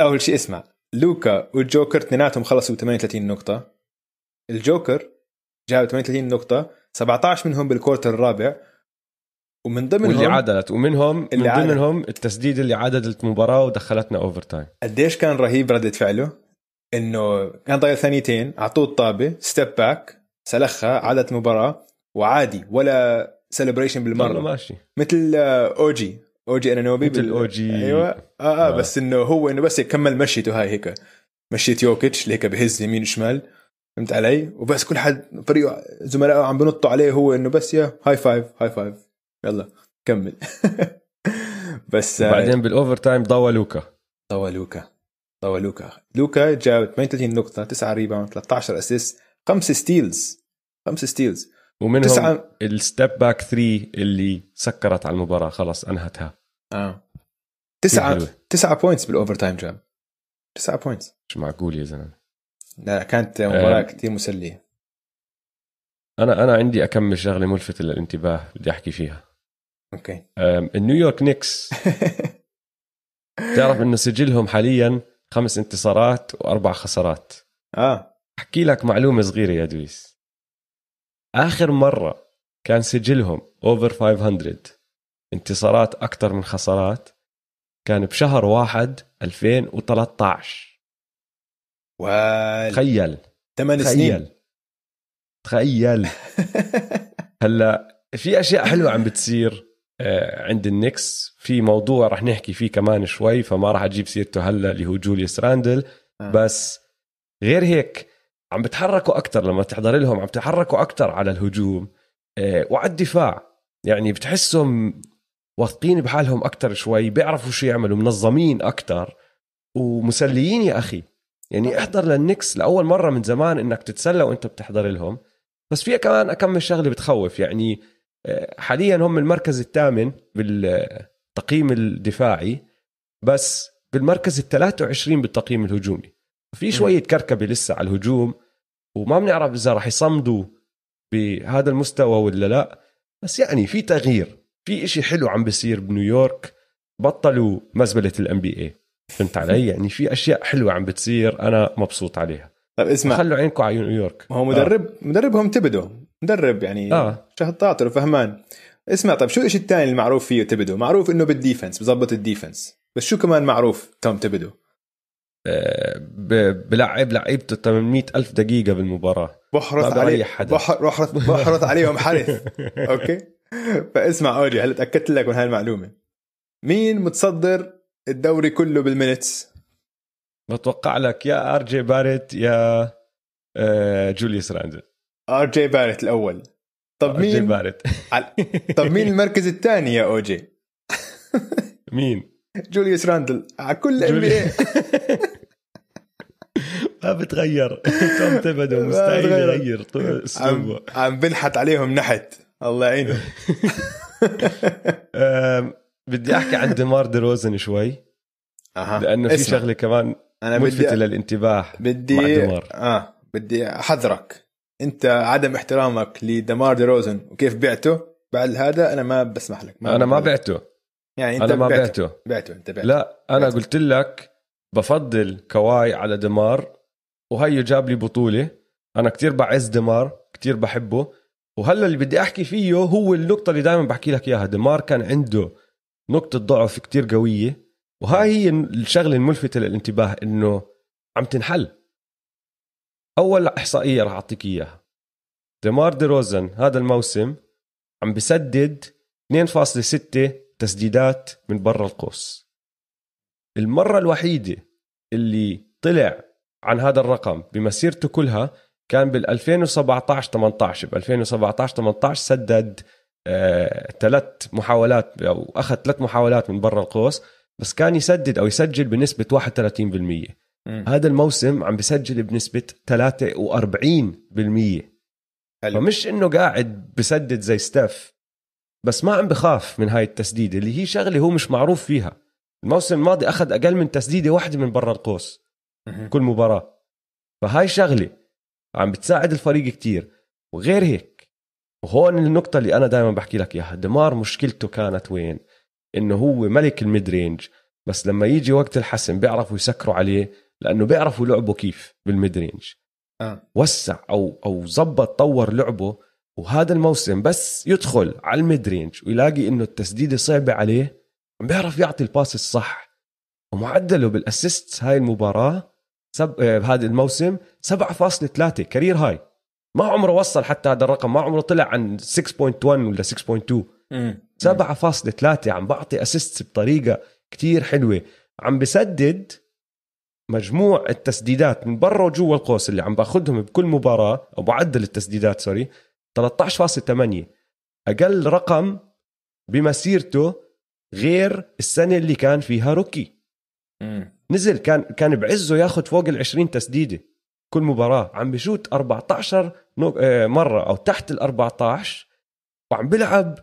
أول شيء اسمع. لوكا والجوكر اثنيناتهم خلصوا 38 نقطة. الجوكر جاب 38 نقطة. 17 منهم بال quarter الرابع. ومن ضمنهم واللي عادلت. ومنهم اللي من. ضمنهم التسديد اللي عادلت المباراة ودخلتنا overtime قديش كان رهيب ردة فعله؟ إنه كان ضايل ثانيتين أعطوه الطابة step back سلخها عادلت المباراة وعادي ولا celebration والله بالمرة ماشي. مثل آه، اوجي اوجي انانوبي مثل اوجي أيوه. آه آه آه. بس إنه هو إنه بس كمل مشيته هاي هيك. مشيت يوكيتش اللي هيك بهز يمين وشمال. فهمت علي؟ وبس كل حد فريقه زملائه عم بنطوا عليه هو إنه بس يا high five high five يلا كمل. بس آه، بعدين بال overtime ضوى لوكا. طوى لوكا. طوى لوكا. لوكا جاب 38 نقطة 9 rebound 13 assist 5 steals 5 steals ومنهم تسعة ال step back 3 اللي سكرت على المباراة. خلص انهتها. آه. كتير 9 حلوة. 9 points بال overtime جاب. 9 points مش معقول يا زلمة. لا كانت مباراة آه. كثير مسلية. أنا أنا عندي أكم شغلة ملفته للانتباه بدي أحكي فيها. okay. ال New York Knicks. تعرف إنه سجلهم حاليا خمس انتصارات وأربع خسارات. آه. أحكي لك معلومة صغيرة يا دويس. آخر مرة كان سجلهم over 500 انتصارات أكثر من خسارات كان بشهر واحد 2013 وال تخيل. 8 سنين. تخيل. هلا في أشياء حلوة عم بتصير. عند ال Knicks في موضوع رح نحكي فيه كمان شوي فما راح أجيب سيرته هلا اللي هو جوليوس راندل. آه. بس غير هيك عم بتحركوا أكثر لما تحضر لهم عم تحركوا أكثر على الهجوم. آه، وعلى الدفاع. يعني بتحسهم واثقين بحالهم أكثر شوي بيعرفوا شو يعملوا منظمين أكثر ومسليين يا أخي. يعني احضر للنكس لأول مرة من زمان إنك تتسلى وأنت بتحضر لهم. بس فيها كمان اكمل شغلة بتخوف. يعني آه، حاليا هم المركز الثامن بالتقييم الدفاعي بس بالمركز ال 23 بالتقييم الهجومي. في شوية كركبة لسه على الهجوم وما بنعرف إذا راح يصمدوا بهذا المستوى ولا لا. بس يعني في تغيير في إشي حلو عم بيصير بنيويورك بطلوا مزبلة ال NBA فهمت علي؟ يعني في أشياء حلوة عم بتصير أنا مبسوط عليها. طيب اسمع. خلوا عينكم على نيويورك. ما هو مدرب آه. مدربهم تبدو. مدرب يعني آه. شاطر وفهمان اسمع طيب شو الشيء الثاني المعروف فيه تبدو؟ معروف إنه بالديفنس بظبط الديفنس. بس شو كمان معروف توم تبدو؟ آه، بلعب لعيبته 800 ألف دقيقة بالمباراة. بحرث علي حدا بحرث بحرث عليهم حرث okay؟ فاسمع اوجي هلا تأكدت لك من هاي المعلومة مين متصدر الدوري كله بال minutes؟ بتوقع لك يا آر جي باريت يا آه، جوليوس راندل. آر جي باريت الأول. طب مين باريت طب مين المركز الثاني يا اوجي مين؟ جوليوس راندل. على كل NBA ما بتغير. توم تبدو مستحيل يغير. اسلوبه عم بنحت عليهم نحت. الله يعينه. بدي أحكي عن ديمار دي روزن شوي. أه. لأنه في شغلة كمان أنا ملفتة بدي للانتباه بدي مع ديمار. آه بدي أحذرك. أنت عدم احترامك لدمار دي روزن وكيف بعته؟ بعد هذا أنا ما بسمح لك. ما أنا ما بعته. يعني أنت أنا ما بعته. بعته, بعته أنت بعته. لا أنا بعته. قلت لك بفضل كواي على دمار وهيو جاب لي بطولة. أنا كتير بعز دمار كتير بحبه. وهلا اللي بدي أحكي فيه هو النقطة اللي دائما بحكي لك إياها. دمار كان عنده نقطة ضعف كتير قوية وهاي هي الشغلة الملفتة للانتباه إنه عم تنحل. أول إحصائية راح أعطيك إياها. دمار دي روزن هذا الموسم عم بسدد 2.6 تسديدات من برا القوس. المرة الوحيدة اللي طلع عن هذا الرقم بمسيرته كلها كان بال 2017 18 ب 2017 18 سدد آه، ثلاث محاولات أو أخذ ثلاث محاولات من برا القوس بس كان يسدد أو يسجل بنسبة 31% هذا الموسم عم بسجل بنسبة 43% حلو. فمش إنه قاعد بسدد زي ستيف بس ما عم بخاف من هاي التسديدة اللي هي شغلة هو مش معروف فيها. الموسم الماضي أخذ أقل من تسديدة واحدة من برا القوس كل مباراة. فهاي شغلة عم بتساعد الفريق كتير. وغير هيك وهون النقطة اللي أنا دائما بحكي لك إياها. دمار مشكلته كانت وين؟ إنه هو ملك ال mid range بس لما يجي وقت الحسم بيعرفوا يسكروا عليه. لأنه بيعرفوا لعبه كيف بال mid-range آه. وسع أو أو زبط طور لعبه وهذا الموسم بس يدخل على ال mid-range ويلاقي إنه التسديدة صعبة عليه عم بيعرف يعطي ال pass الصح. ومعدله بال assist هاي المباراة سب... آه، هذا الموسم 7.3 career high. ما عمره وصل حتى هذا الرقم ما عمره طلع عن 6.1 ولا 6.2 7.3 عم بعطي assist بطريقة كتير حلوة. عم بسدد مجموع التسديدات من برا وجوا القوس اللي عم باخذهم بكل مباراة أو معدل التسديدات sorry 13.8 أقل رقم بمسيرته غير السنة اللي كان فيها rookie. نزل كان كان بعزه ياخذ فوق ال 20 تسديدة كل مباراة. عم بشوت 14 آه، مرة أو تحت ال 14 وعم بيلعب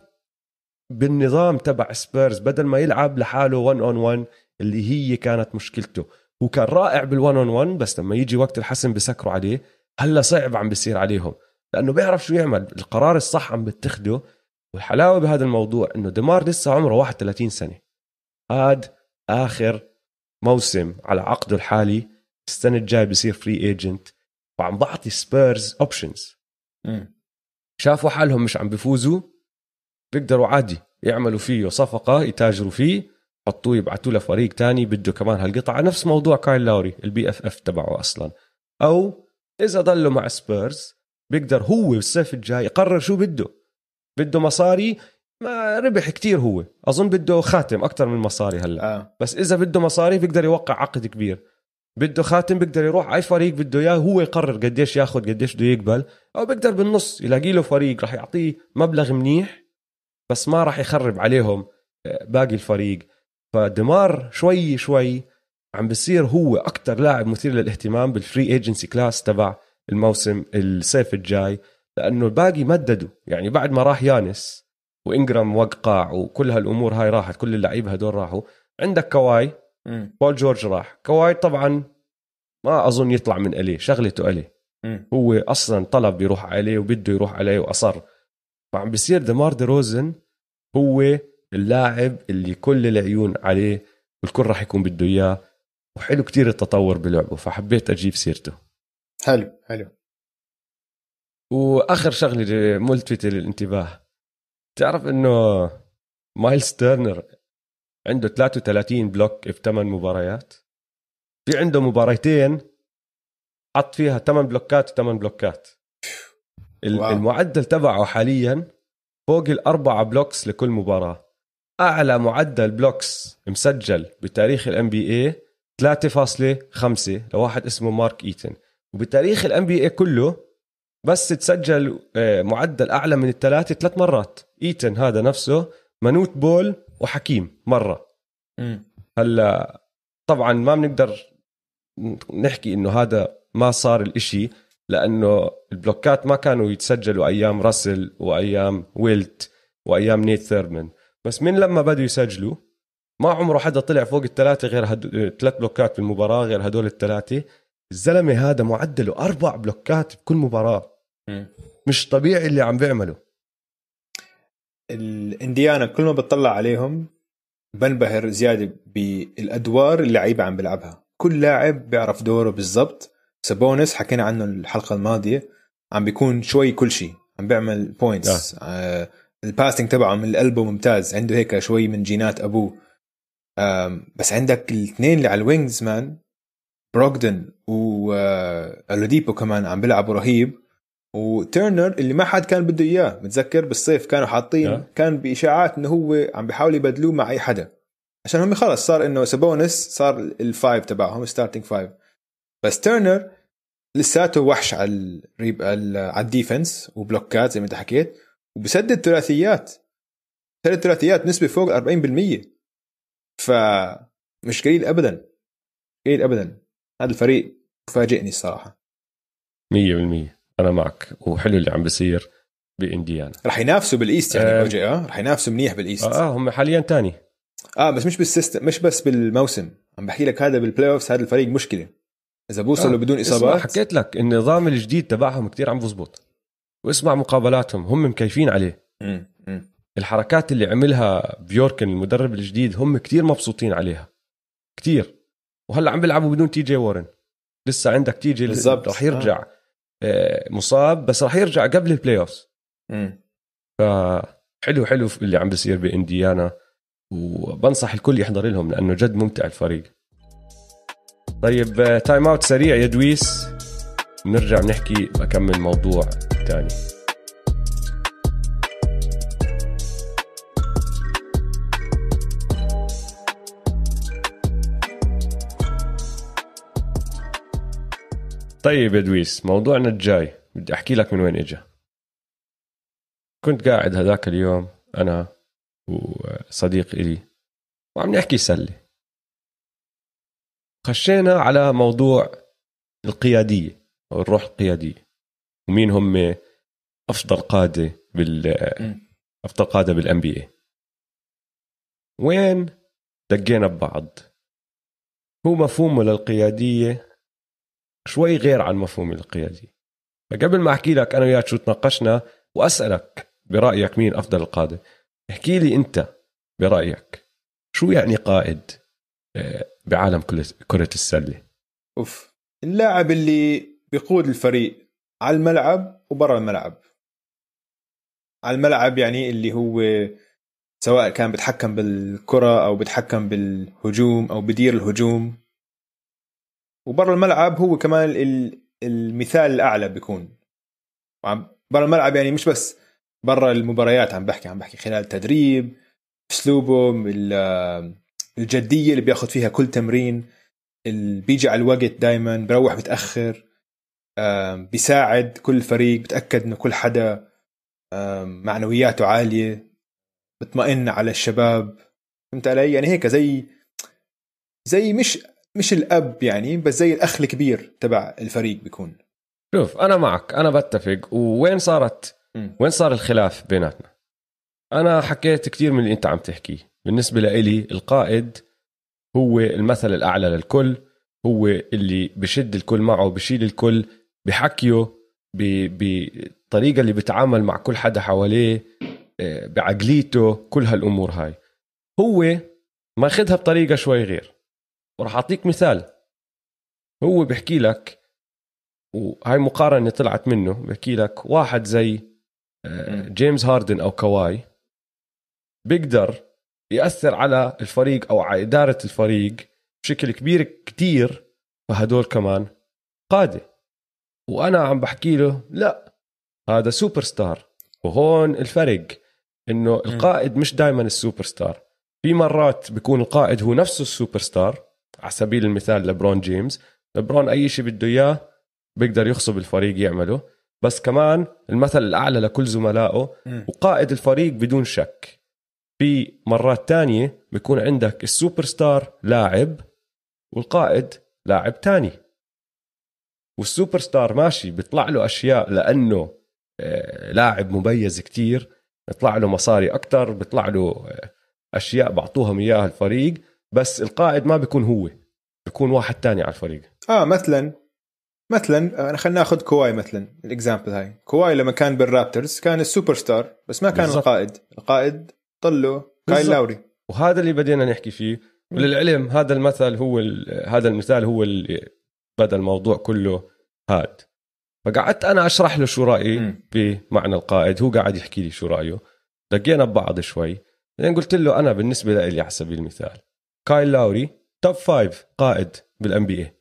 بالنظام تبع سبيرز بدل ما يلعب لحاله 1 on 1 اللي هي كانت مشكلته. هو كان رائع بال 1 on 1 بس لما يجي وقت الحسم بسكروا عليه هلا صعب عم بيصير عليهم. لأنه بيعرف شو يعمل. القرار الصح عم بتخده والحلاوة بهذا الموضوع إنه ديمار لسه عمره 31 سنة. هاد آخر موسم على عقده الحالي. السنة الجاي بصير free agent وعم بعطي سبيرز options شافوا حالهم مش عم بيفوزوا بيقدروا عادي يعملوا فيه صفقة يتاجروا فيه. حطوه يبعتوه لفريق تاني بده كمان هالقطعة. نفس موضوع كايل لاوري ال BFF تبعه أصلا. أو إذا ضلوا مع سبيرز بيقدر هو الصيف الجاي يقرر شو بده. بده مصاري ما ربح كتير هو. أظن بده خاتم أكثر من مصاري هلأ. آه. بس إذا بده مصاري بيقدر يوقع عقد كبير. بده خاتم بيقدر يروح أي فريق بده إياه هو يقرر قديش ياخذ قديش بده يقبل. أو بيقدر بالنص يلاقي له فريق راح يعطيه مبلغ منيح بس ما راح يخرب عليهم باقي الفريق. فدمار شوي شوي عم بصير هو أكتر لاعب مثير للاهتمام بال free agency class تبع الموسم الصيف الجاي لأنه الباقي مددوا. يعني بعد ما راح يانس وإنجرام وقع وكل هالأمور هاي راحت كل اللعيبة هدول راحوا عندك كواي. مم. بول جورج راح. كواي طبعا ما أظن يطلع من LA شغلته LA. هو أصلا طلب يروح عليه وبده يروح عليه وأصر. فعم بيصير دمار دي روزن هو اللاعب اللي كل العيون عليه والكل راح يكون بده إياه. وحلو كتير التطور بلعبه فحبيت أجيب سيرته. حلو حلو. وآخر شغلة ملفتة للانتباه. تعرف إنه مايلز تيرنر عنده 33 block في 8 مباريات؟ في عنده مباريتين حط فيها 8 بلوكات و8 بلوكات. واو. المعدل تبعه حاليا فوق الأربعة blocks لكل مباراة. أعلى معدل blocks مسجل بتاريخ ال NBA 3.5 لواحد اسمه مارك إيتن. وبتاريخ ال NBA كله بس تسجل آه، معدل أعلى من الثلاثة ثلاث مرات. إيتن هذا نفسه منوت بول وحكيم مرة. هلا طبعا ما بنقدر نحكي إنه هذا ما صار الإشي لأنه البلوكات ما كانوا يتسجلوا أيام راسل وأيام ويلت وأيام نيت ثيرمان بس من لما بدوا يسجلوا ما عمره حدا طلع فوق الثلاثة غير هدو... ثلاث بلوكات بالمباراة غير هدول الثلاثة. الزلمة هذا معدله أربع بلوكات بكل مباراة. مم. مش طبيعي اللي عم بيعمله. الإنديانا كل ما بتطلع عليهم بنبهر زيادة بالأدوار اللي اللعيبه عم بيلعبها. كل لاعب بيعرف دوره بالضبط. سابونس حكينا عنه الحلقة الماضية عم بيكون شوي كل شيء عم بيعمل points آه ال passing تبعه من القلب ممتاز. عنده هيك شوي من جينات أبوه. بس عندك الاثنين اللي على ال wings مان بروغدن وأولاديبو كمان عم بيلعبوا رهيب. وتيرنر اللي ما حد كان بده إياه متذكر؟ بالصيف كانوا حاطين آه. كان بإشاعات إنه هو عم بيحاول يبدلوه مع أي حدا. عشان هم خلص صار إنه سابونس صار ال five تبعهم starting five بس تيرنر لساته وحش على ال rim على على ال defense وبلوكات زي ما انت حكيت. وبسدد ثلاثيات سدد ثلاثيات نسبة فوق 40% فمش قليل ابدا. قليل ابدا. هذا الفريق فاجئني الصراحة. مية بالمية. أنا معك. وحلو اللي عم بيصير بإنديانا. رح ينافسوا بال East يعني. أوجي آه؟ رح ينافسوا منيح بال East. آه, آه هم حاليا تاني. آه بس مش بالسيستم مش بس بالموسم. عم بحكي لك هذا بال playoffs هذا الفريق مشكلة. إذا بوصلوا آه. بدون إصابات. حكيت لك النظام الجديد تبعهم كتير عم بزبط. واسمع مقابلاتهم هم مكيفين عليه. الحركات اللي عملها بيوركن المدرب الجديد هم كتير مبسوطين عليها. كتير. وهلأ عم بيلعبوا بدون تي جي وارن لسه عندك تي جي بالضبط. رح يرجع. آه. مصاب بس رح يرجع قبل ال playoff. فحلو حلو اللي عم بيصير بإنديانا. وبنصح الكل يحضر لهم لأنه جد ممتع الفريق. طيب آه، time out سريع يا دويس. نرجع نحكي بكمل موضوع تاني. طيب يا دويس موضوعنا الجاي بدي أحكي لك من وين اجى كنت قاعد هذاك اليوم أنا وصديق إلي وعم نحكي سلة. خشينا على موضوع القيادية. الروح القياديه ومين هم أفضل قادة بال. أفضل قادة بالان بي اي وين دقينا ببعض؟ هو مفهومه للقيادية شوي غير عن مفهوم القيادية. فقبل ما أحكي لك أنا وياك شو تناقشنا وأسألك برأيك مين أفضل القادة احكي لي أنت برأيك. شو يعني قائد آه، بعالم كرة- كرة السلة؟ أوف. اللاعب اللي بيقود الفريق على الملعب وبرا الملعب. على الملعب يعني اللي هو سواء كان بيتحكم بالكرة أو بيتحكم بالهجوم أو بدير الهجوم. وبرا الملعب هو كمان ال- المثال الأعلى بيكون. برا الملعب يعني مش بس برا المباريات عم بحكي عم بحكي خلال التدريب اسلوبه ال- الجدية اللي بياخذ فيها كل تمرين اللي بيجي على الوقت دائما بروح متاخر بيساعد كل فريق بتأكد إنه كل حدا معنوياته عالية بطمئن على الشباب. فهمت علي؟ يعني هيك زي زي مش مش الأب يعني بس زي الأخ الكبير تبع الفريق بيكون. شوف أنا معك أنا بتفق. وين صارت؟ م. وين صار الخلاف بيناتنا؟ أنا حكيت كثير من اللي أنت عم تحكيه بالنسبة لإلي القائد هو المثل الأعلى للكل هو اللي بشد الكل معه بشيل الكل بحكيه بالطريقة اللي بيتعامل مع كل حدا حواليه آه، بعقليته كل هالأمور هاي. هو ماخذها بطريقة شوي غير. وراح أعطيك مثال. هو بيحكي لك وهاي مقارنة طلعت منه بحكي لك واحد زي آه، جيمس هاردن أو كواي بيقدر يأثر على الفريق أو على إدارة الفريق بشكل كبير كتير فهدول كمان قادة. وأنا عم بحكي له لا هذا سوبر ستار وهون الفرق إنه القائد مش دائما السوبر ستار في مرات بيكون القائد هو نفسه السوبر ستار على سبيل المثال لبرون جيمس. لبرون أي شيء بده إياه بيقدر يغصب الفريق يعمله. بس كمان المثل الأعلى لكل زملائه وقائد الفريق بدون شك. في مرات تانية بيكون عندك السوبر ستار لاعب والقائد لاعب تاني. والسوبر ستار ماشي بيطلع له أشياء لأنه آه، لاعب مميز كتير بيطلع له مصاري أكتر بيطلع له آه، أشياء بعطوهم إياها الفريق بس القائد ما بيكون هو بيكون واحد تاني على الفريق. آه مثلا مثلا آه، خلينا ناخذ كواي مثلا ال example هاي. كواي لما كان بالرابترز كان السوبر ستار بس ما كان بالزبط. القائد. القائد كايل بالزبط. لاوري وهذا اللي بدينا نحكي فيه. وللعلم هذا المثل هو هذا المثال هو اللي بدأ الموضوع كله هاد. فقعدت أنا أشرح له شو رأيي مم. بمعنى القائد. هو قاعد يحكي لي شو رأيه. لقينا ببعض شوي. بعدين قلت له أنا بالنسبة لي على سبيل المثال كايل لاوري top five قائد بال NBA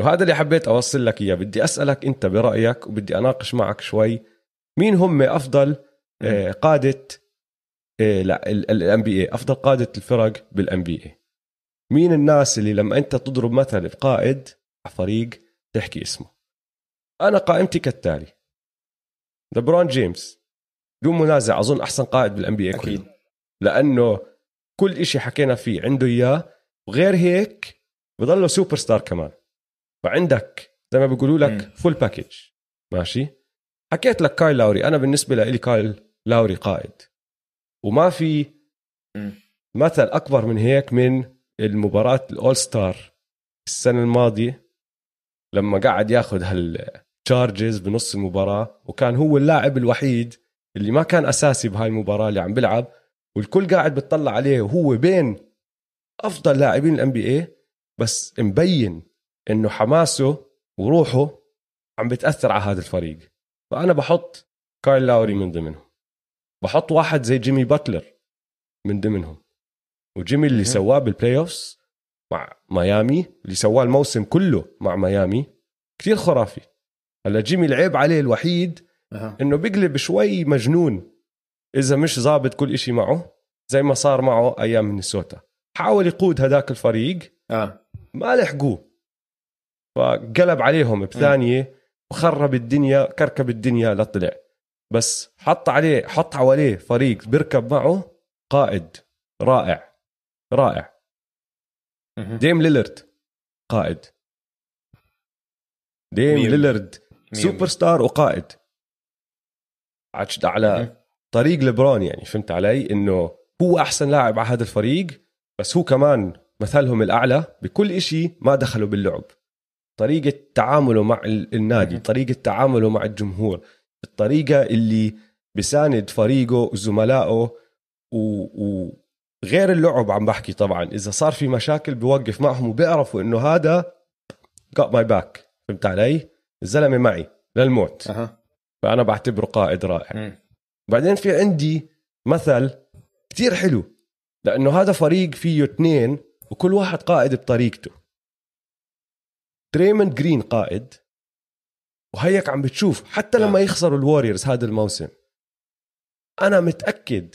وهذا اللي حبيت أوصل لك إياه. بدي أسألك أنت برأيك وبدي أناقش معك شوي مين هم أفضل آه، قادة آه، لا ال NBA أفضل قادة الفرق بال NBA مين الناس اللي لما أنت تضرب مثل بقائد فريق تحكي اسمه. أنا قائمتي كالتالي. لبرون جيمس. بدون منازع أظن أحسن قائد بال NBA أكيد. لأنه كل إشي حكينا فيه عنده إياه. وغير هيك بضله سوبر ستار كمان. فعندك زي ما بيقولوا. لك full package ماشي؟ حكيت لك كايل لاوري. أنا بالنسبة لي كايل لاوري قائد. وما في. مثل أكبر من هيك من المباراة ال All-Star السنة الماضية. لما قعد ياخذ هال charges بنص المباراة وكان هو اللاعب الوحيد اللي ما كان أساسي بهاي المباراة اللي عم بيلعب والكل قاعد بتطلع عليه وهو بين أفضل لاعبين ال NBA بس مبين إنه حماسه وروحه عم بتأثر على هذا الفريق. فأنا بحط كايل لاوري من ضمنهم. بحط واحد زي جيمي باتلر من ضمنهم. وجيمي اللي. سواه بال playoffs مع ميامي اللي سواه الموسم كله مع ميامي. كتير خرافي. هلا جيمي العيب عليه الوحيد أها. إنه بيقلب شوي مجنون. إذا مش ظابط كل إشي معه زي ما صار معه أيام مينيسوتا. حاول يقود هداك الفريق. آه. ما لحقوه. فقلب عليهم بثانية وخرب الدنيا كركب الدنيا لطلع بس حط عليه حط حواليه فريق بيركب معه قائد رائع. رائع. ديم ليلرد قائد. ديم ليلرد سوبر ستار وقائد. عشت على. طريق لبرون يعني فهمت علي؟ إنه هو أحسن لاعب على هذا الفريق بس هو كمان مثلهم الأعلى بكل إشي ما دخلوا باللعب. طريقة تعامله مع ال- النادي. طريقة تعامله مع الجمهور الطريقة اللي بساند فريقه وزملائه و- وغير اللعب عم بحكي طبعا. إذا صار في مشاكل بوقف معهم وبيعرفوا إنه هذا got my back. فهمت علي؟ الزلمة معي للموت. أها. فأنا بعتبره قائد رائع. مم. بعدين في عندي مثل كتير حلو لأنه هذا فريق فيه اثنين وكل واحد قائد بطريقته. دريموند جرين قائد وهيك عم بتشوف حتى لما آه. يخسروا الوريورز هذا الموسم. أنا متأكد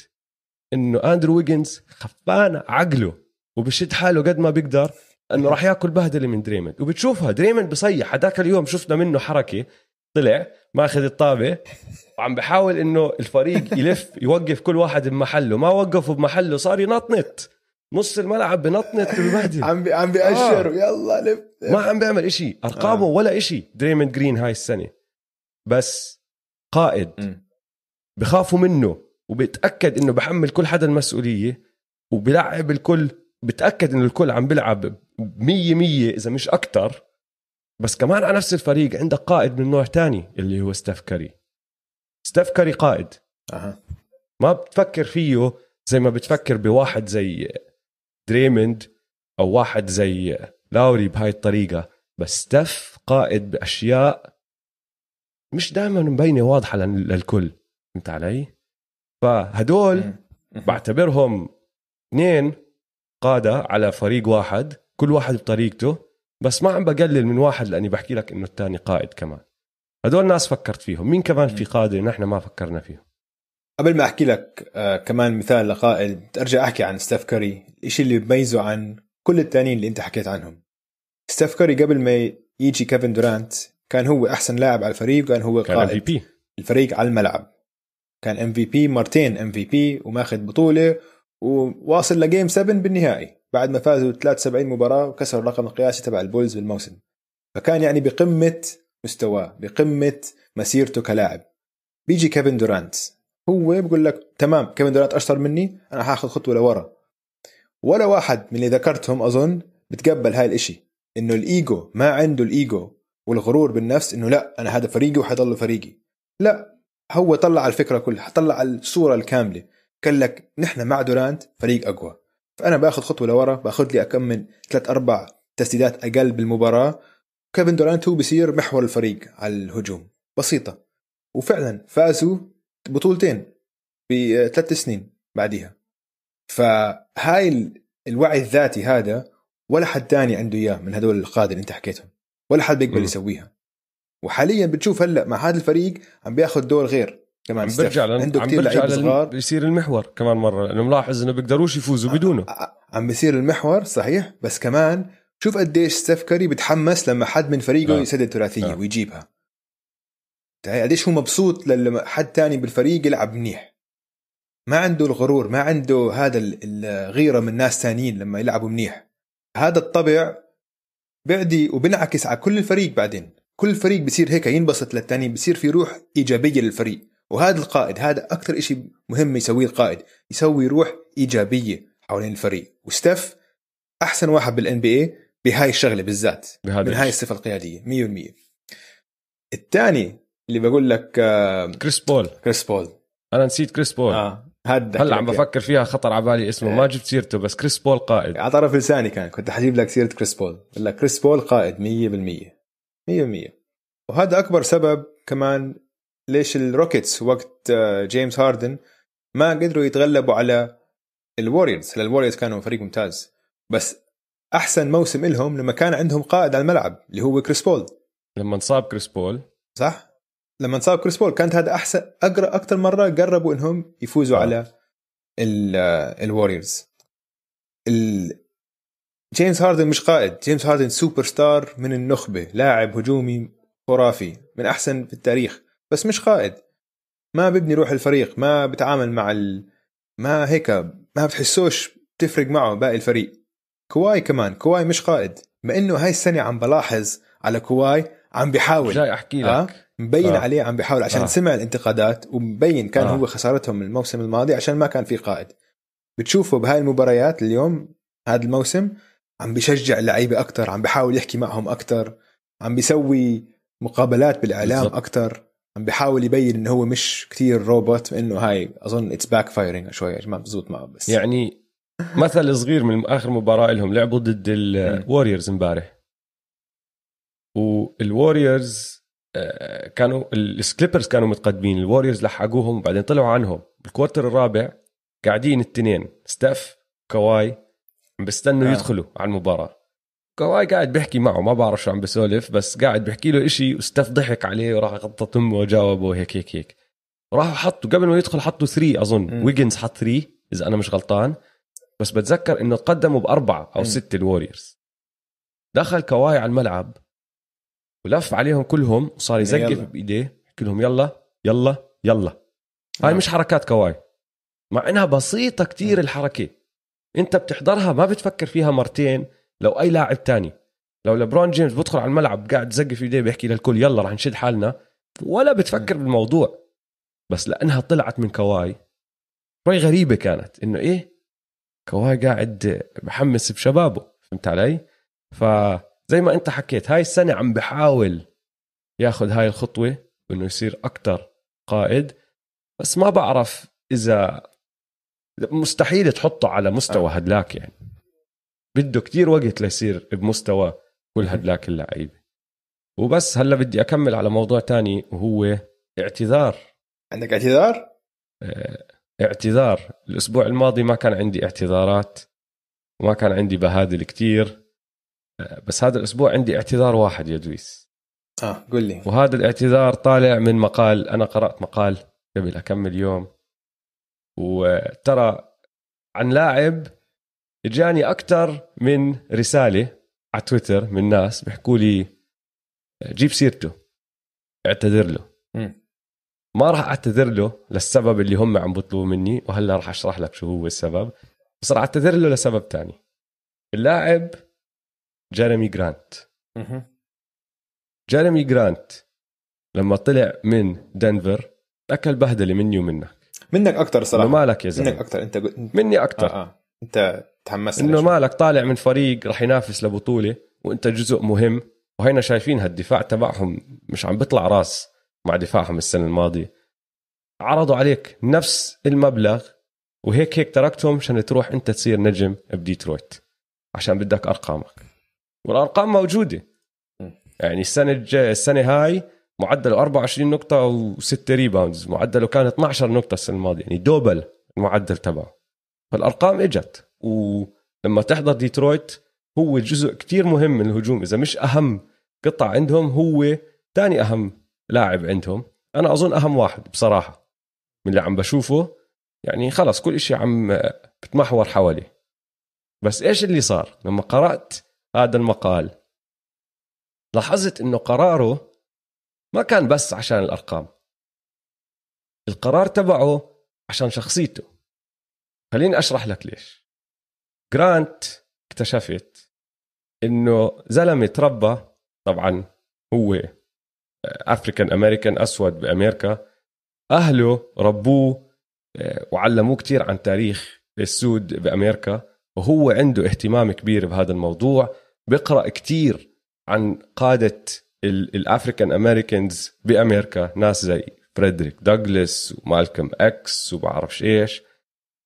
إنه اندرو ويجنز خفان عقله وبشد حاله قد ما بيقدر إنه راح ياكل بهدلة من دريموند. وبتشوفها دريموند بصيح. هذاك اليوم شفنا منه حركة طلع ماخذ الطابة. وعم بحاول إنه الفريق يلف يوقف كل واحد بمحله. ما وقفوا بمحله صار ينطنط نص الملعب بنطنط ويبهدل عم بي عم بيأشر آه. يلا لف. ما عم بيعمل إشي. أرقامه آه. ولا إشي. دريموند جرين هاي السنة. بس قائد. مم. بخافوا منه. وبيتاكد إنه بحمل كل حدا المسؤولية وبلعب الكل بتأكد إنه الكل عم بيلعب مية مية إذا مش أكتر. بس كمان على نفس الفريق عندك قائد من نوع تاني اللي هو ستيف كاري. ستيف كاري قائد. أها. ما بتفكر فيه زي ما بتفكر بواحد زي دريموند أو واحد زي لاوري بهاي الطريقة. بس ستيف قائد بأشياء مش دائما مبينة واضحة لل- للكل. فهمت علي؟ فهدول. بعتبرهم اثنين قادة على فريق واحد كل واحد بطريقته بس ما عم بقلل من واحد لأني بحكي لك إنه الثاني قائد كمان. هدول ناس فكرت فيهم. مين كمان في قادة نحن ما فكرنا فيهم؟ قبل ما أحكي لك آه كمان مثال لقائد أرجع أحكي عن ستيف كاري الشيء اللي بيميزه عن كل التانيين اللي أنت حكيت عنهم. ستيف كاري قبل ما يجي كيفن دورانت كان هو أحسن لاعب على الفريق وكان هو كان قائد الفريق على الملعب. كان ام في بي مرتين ام في بي وماخذ بطولة وواصل ل game 7 بالنهائي. بعد ما فازوا 73 مباراة وكسر الرقم القياسي تبع البولز بالموسم. فكان يعني بقمة مستواه بقمة مسيرته كلاعب. بيجي كيفن دورانت. هو بقول لك تمام كيفن دورانت أشطر مني أنا حاخذ خطوة لورا. ولا واحد من اللي ذكرتهم أظن بتقبل هاي الإشي إنه الإيجو ما عنده الإيجو والغرور بالنفس إنه لا أنا هذا فريقي وحيضل فريقي. لا هو طلع الفكرة كلها طلع الصورة الكاملة. قال لك نحن مع دورانت فريق أقوى. فأنا بأخذ خطوة لورا بأخذ لي كم من ثلاث أربع تسديدات أقل بالمباراة. كيفن دورانت هو بصير محور الفريق على الهجوم. بسيطة. وفعلا فازوا بطولتين بثلاث سنين بعديها. فهاي ال- الوعي الذاتي هذا ولا حد تاني عنده إياه من هدول القادة اللي أنت حكيتهم. ولا حد بيقبل. يسويها. وحاليا بتشوف هلأ مع هذا الفريق عم بياخذ دور غير كمان عم. برجع لن... عنده عم كثير لعيبة. صغار بيصير المحور كمان مرة لأنه ملاحظ إنه بيقدروش يفوزوا بدونه ع- عم بيصير المحور صحيح بس كمان شوف قديش ستيف كاري بتحمس لما حد من فريقه آه. يسدد ثلاثية آه. ويجيبها قديش هو مبسوط لما حد تاني بالفريق يلعب منيح ما عنده الغرور ما عنده هذا ال- الغيرة من ناس تانيين لما يلعبوا منيح هذا الطبع بيعدي وبنعكس على كل الفريق بعدين كل الفريق بصير هيك ينبسط للتاني بصير في روح إيجابية للفريق. وهذا القائد هذا أكثر شيء مهم يسويه القائد يسوي روح إيجابية حوالين الفريق. وستيف أحسن واحد بال NBA بهاي الشغلة بالذات بهذا من هاي. الصفة القيادية 100% الثاني اللي بقول لك آه، كريس بول. كريس بول. أنا نسيت كريس بول. هاد هلأ عم بفكر فيها خطر على بالي اسمه ما جبت سيرته بس كريس بول قائد. على طرف لساني كان كنت حجيب لك سيرة كريس بول. لك كريس بول قائد 100% 100% وهذا أكبر سبب كمان ليش الروكيتس وقت آه، جيمس هاردن ما قدروا يتغلبوا على الوريورز هلا الوريورز كانوا فريق ممتاز. بس أحسن موسم لهم لما كان عندهم قائد على الملعب اللي هو كريس بول لما انصاب كريس بول صح؟ لما انصاب كريس بول كانت هذا أحسن أقرب أكثر مرة قربوا إنهم يفوزوا آه. آه. على الوريورز جيمس هاردن مش قائد جيمس هاردن سوبر ستار من النخبة لاعب هجومي خرافي من أحسن في التاريخ بس مش قائد ما ببني روح الفريق ما بتعامل مع ال... ما هيك ما بتحسوش تفرق معه باقي الفريق كواي كمان كواي مش قائد ما إنه هاي السنة عم بلاحظ على كواي عم بيحاول جاي أحكي لك آه؟ مبين آه. عليه عم بيحاول عشان آه. سمع الانتقادات ومبين كان. آه. هو خسارتهم الموسم الماضي عشان ما كان في قائد بتشوفه بهاي المباريات اليوم هذا الموسم عم بيشجع اللعيبه أكثر عم بيحاول يحكي معهم أكثر عم بيسوي مقابلات بالإعلام. أكثر عم بيحاول يبين إنه هو مش كتير روبوت إنه هاي أظن it's backfiring شوي ما بزبط معه بس. يعني مثل صغير من آخر مباراة لهم لعبوا ضد الوريورز امبارح. والوريورز آه، كانوا الكليبرز كانوا متقدمين الوريورز لحقوهم وبعدين طلعوا عنهم. بال quarter الرابع قاعدين التنين ستيف كواي عم بيستنوا آه. يدخلوا على المباراة كواي قاعد بيحكي معه ما بعرف شو عم بيسولف بس قاعد بيحكي له إشي وستيف ضحك عليه وراح غطى تمه وجاوبه هيك هيك هيك راحوا حطوا قبل ما يدخل حطوا 3 أظن. ويجنز حط 3 إذا أنا مش غلطان بس بتذكر إنه تقدموا بأربعة أو. ستة الوريورز دخل كواي على الملعب ولف عليهم كلهم وصار يزقف. بإيديه يحكي لهم يلا يلا يلا هاي آه. مش حركات كواي مع إنها بسيطة كتير الحركة انت بتحضرها ما بتفكر فيها مرتين لو أي لاعب تاني. لو لبرون جيمس بدخل على الملعب قاعد يزقف إيديه بيحكي للكل يلا رح نشد حالنا. ولا بتفكر بالموضوع. بس لأنها طلعت من كواي. شوي غريبة كانت. إنه إيه؟ كواي قاعد بحمس بشبابه. فهمت علي؟ فزي ما أنت حكيت هاي السنة عم بحاول ياخذ هاي الخطوة إنه يصير أكتر قائد. بس ما بعرف إذا مستحيل تحطه على مستوى آه. هدلاك يعني. بده كتير وقت ليصير بمستوى كل هدلاك اللعيبة. وبس هلا بدي أكمل على موضوع تاني وهو اعتذار. عندك اعتذار؟ آه، اعتذار. الأسبوع الماضي ما كان عندي اعتذارات وما كان عندي بهادل كتير آه، بس هذا الأسبوع عندي اعتذار واحد يا دويس. آه قل لي. وهذا الاعتذار طالع من مقال أنا قرأت مقال قبل كم يوم. وترى عن لاعب اجاني أكثر من رسالة على تويتر من ناس بيحكوا لي جيب سيرته اعتذر له. ما راح أعتذر له للسبب اللي هم عم بيطلبوا مني وهلا راح أشرح لك شو هو السبب. بس راح أعتذر له لسبب تاني. اللاعب جيريمي جرانت. جيريمي جرانت لما طلع من دنفر أكل بهدلة مني ومنك. منك أكثر إنه صراحة مالك يا منك زلمه أكثر انت قلت مني أكثر آه آه. أنت تحمست إنه. مالك طالع من فريق رح ينافس لبطولة وأنت جزء مهم وهينا شايفين هالدفاع تبعهم مش عم بيطلع راس مع دفاعهم السنة الماضية. عرضوا عليك نفس المبلغ وهيك هيك تركتهم عشان تروح أنت تصير نجم بديترويت. عشان بدك أرقامك. والأرقام موجودة. يعني السنة السنة هاي معدله 24 نقطة و6 rebounds معدله كان 12 نقطة السنة الماضية يعني double المعدل تبعه. فالأرقام إجت ولما تحضر ديترويت هو جزء كتير مهم من الهجوم. إذا مش أهم قطعة عندهم هو ثاني أهم لاعب عندهم. أنا أظن أهم واحد بصراحة من اللي عم بشوفه. يعني خلص كل إشي عم بتمحور حواليه. بس إيش اللي صار؟ لما قرأت هذا المقال لاحظت إنه قراره ما كان بس عشان الأرقام. القرار تبعه عشان شخصيته. خليني أشرح لك ليش. جرانت اكتشفت إنه زلمة تربى طبعا هو African American أسود بأمريكا. أهله ربوه آه، وعلموه كتير عن تاريخ السود بأمريكا. وهو عنده اهتمام كبير بهذا الموضوع. بيقرأ كتير عن قادة ال African Americans بأمريكا ناس زي فريدريك دوغلاس ومالكم إكس وبعرفش إيش.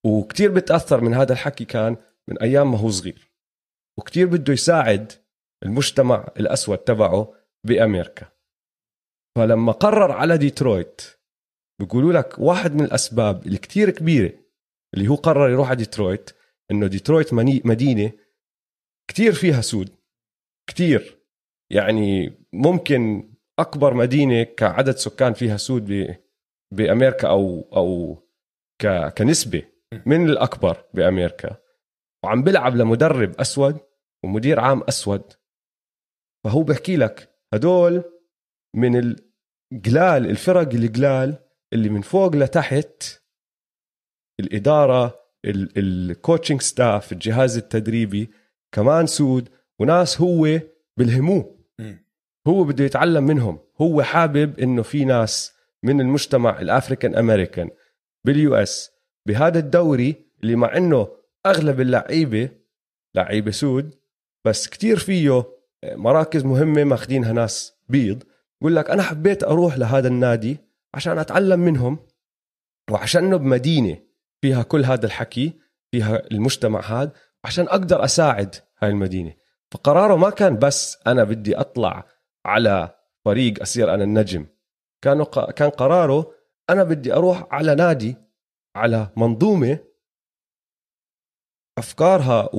وكتير بتأثر من هذا الحكي كان من أيام ما هو صغير. وكتير بده يساعد المجتمع الأسود تبعه بأمريكا. فلما قرر على ديترويت بيقولوا لك واحد من الأسباب اللي كتير كبيرة اللي هو قرر يروح على ديترويت إنه ديترويت مدينة كتير فيها سود. كتير. يعني ممكن أكبر مدينة كعدد سكان فيها سود بأمريكا أو أو ك- كنسبة من الأكبر بأمريكا وعم بيلعب لمدرب أسود ومدير عام أسود فهو بحكي لك هدول من القلال الفرق القلال اللي من فوق لتحت الإدارة ال coaching staff الجهاز التدريبي كمان سود وناس هو بلهموه. هو بده يتعلم منهم. هو حابب إنه في ناس من المجتمع ال African American بال US بهذا الدوري اللي مع إنه أغلب اللعيبة لعيبة سود بس كتير فيه مراكز مهمة ماخذينها ناس بيض. بقول لك أنا حبيت أروح لهذا النادي عشان أتعلم منهم وعشانه بمدينة فيها كل هذا الحكي فيها المجتمع هذا عشان أقدر أساعد هاي المدينة. فقراره ما كان بس أنا بدي أطلع على فريق اصير أنا النجم. كان كان قراره أنا بدي أروح على نادي على منظومة أفكارها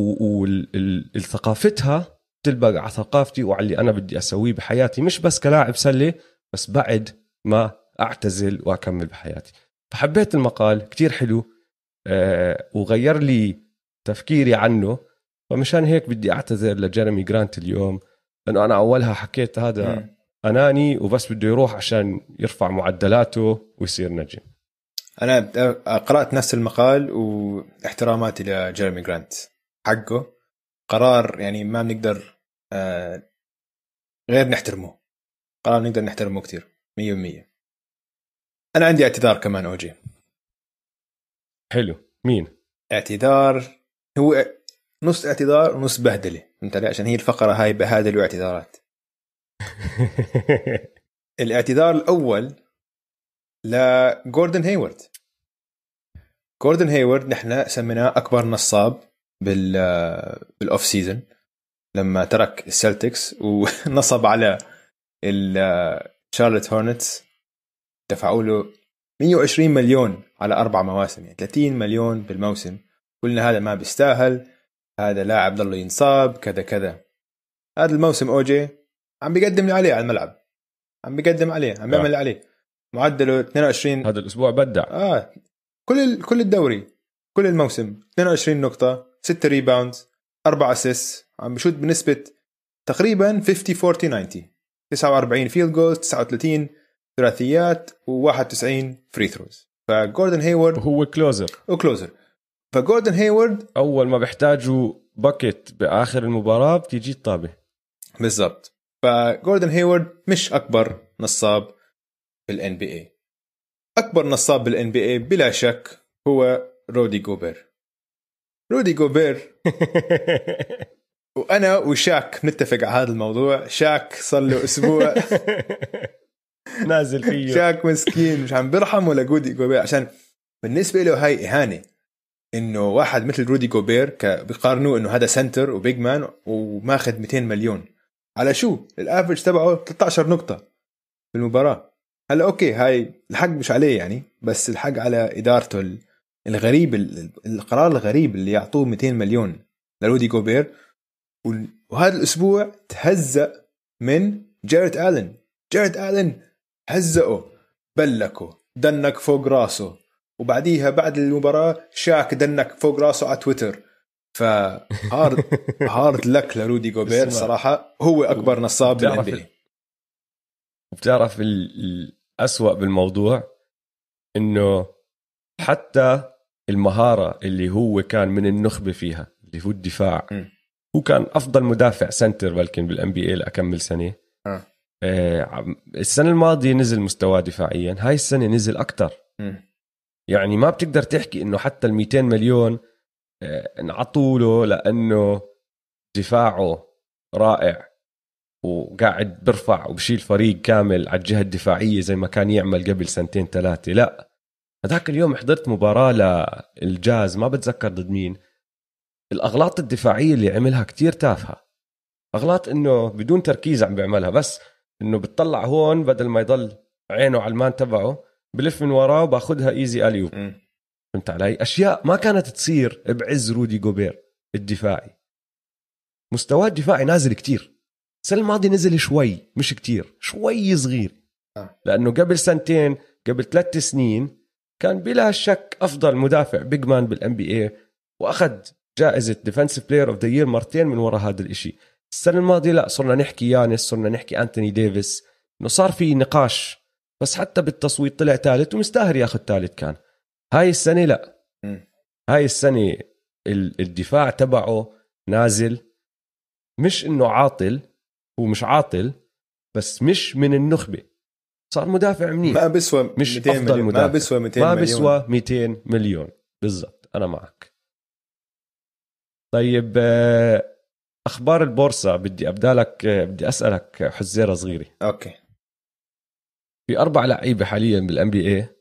وثقافتها تلبق على ثقافتي وعلى اللي أنا بدي أسويه بحياتي. مش بس كلاعب سلة بس بعد ما أعتزل وأكمل بحياتي. فحبيت المقال كتير حلو أه وغير لي تفكيري عنه. فمشان هيك بدي أعتذر لجيريمي جرانت اليوم. لأنه أنا أولها حكيت هذا مم. أناني وبس بده يروح عشان يرفع معدلاته ويصير نجم. أنا قرأت نفس المقال واحتراماتي لجيرمي جرانت. حقه قرار يعني ما بنقدر آه، غير نحترمه. قرار نقدر نحترمه كثير 100% أنا عندي اعتذار كمان أوجي. حلو. مين؟ اعتذار هو نص اعتذار ونص بهدلة. فهمت علي عشان هي الفقرة هاي بهادل واعتذارات الاعتذار الأول لجوردن هيورد جوردن هيورد نحن سميناه أكبر نصاب بال بال off season لما ترك السلتكس ونصب على الشارلوت هورنتس دفعوا له 120 مليون على أربع مواسم يعني 30 مليون بالموسم. قلنا هذا ما بيستاهل. هذا لاعب ضل ينصاب كذا كذا. هذا الموسم اوجي عم بيقدم اللي عليه على الملعب. عم بيقدم عليه عم بيعمل اللي عليه. معدله 22 هذا الأسبوع بدع. آه. كل كل الدوري كل الموسم 22 نقطة 6 rebound 4 اسيس عم بشوت بنسبة تقريبا 50 40 90 49 field goals 39 ثلاثيات و91 free throws فجوردن هيورد وهو closer و closer فجوردن هيورد أول ما بيحتاجوا bucket بآخر المباراة بتيجي الطابة. بالضبط. فجوردن هيورد مش أكبر نصاب بالان بي اي أكبر نصاب بالان بي اي بلا شك هو رودي جوبير. رودي جوبير وأنا وشاك نتفق على هذا الموضوع. شاك صار له أسبوع. نازل فيه. شاك مسكين مش عم بيرحم ولا رودي جوبير. عشان بالنسبة له هاي إهانة. إنه واحد مثل رودي جوبير بيقارنوه إنه هذا center و big man وماخذ 200 مليون. على شو؟ ال average تبعه 13 نقطة في المباراة. هلا أوكي هاي الحق مش عليه يعني بس الحق على إدارته الغريب القرار الغريب اللي يعطوه 200 مليون لرودي جوبير. وهذا الأسبوع تهزأ من جيرت آلن. جيرت آلن هزقه بلكه dunk فوق راسه. وبعديها بعد المباراة شاك dunk فوق راسه على تويتر. ف hard hard luck لرودي جوبير صراحة. هو أكبر نصاب بالان وبتعرف الأسوأ بالموضوع؟ إنه حتى المهارة اللي هو كان من النخبة فيها اللي هو الدفاع م. هو كان أفضل مدافع center بلكن بالان بي اي لأكمل سنة. أه. آه السنة الماضية نزل مستواه دفاعيا هاي السنة نزل أكثر يعني ما بتقدر تحكي إنه حتى ال 200 مليون آه انعطوا له لأنه دفاعه رائع وقاعد برفع وبشيل فريق كامل على الجهة الدفاعية زي ما كان يعمل قبل سنتين ثلاثة. لا هذاك اليوم حضرت مباراة للجاز ما بتذكر ضد مين. الأغلاط الدفاعية اللي عملها كتير تافهة. أغلاط إنه بدون تركيز عم بيعملها بس إنه بتطلع هون بدل ما يضل عينه على ال man تبعه. بلف من وراه وباخذها easy alley-oop فهمت علي؟ أشياء ما كانت تصير بعز رودي جوبير الدفاعي. مستواه الدفاعي نازل كتير. السنة الماضيه نزل شوي مش كتير شوي صغير. آه. لأنه قبل سنتين قبل ثلاث سنين كان بلا شك أفضل مدافع big man بالان بي اي وأخذ جائزة Defensive Player of the Year مرتين من وراء هذا الإشي. السنة الماضية لا صرنا نحكي يانس صرنا نحكي أنتوني ديفيس إنه صار في نقاش بس حتى بالتصويت طلع ثالث ومستاهل ياخذ ثالث كان. هاي السنة لا. هاي السنة الدفاع تبعه نازل. مش إنه عاطل هو مش عاطل بس مش من النخبة. صار مدافع منيح. ما بيسوى مش 200 أفضل مليون. مدافع. ما بيسوى 200 ما بيسوى 200 مليون. بالضبط. أنا معك. طيب آه، أخبار البورصة. بدي أبدالك آه، بدي أسألك حزيرة صغيرة. أوكي. في أربع لعيبة حاليا بالان بي اي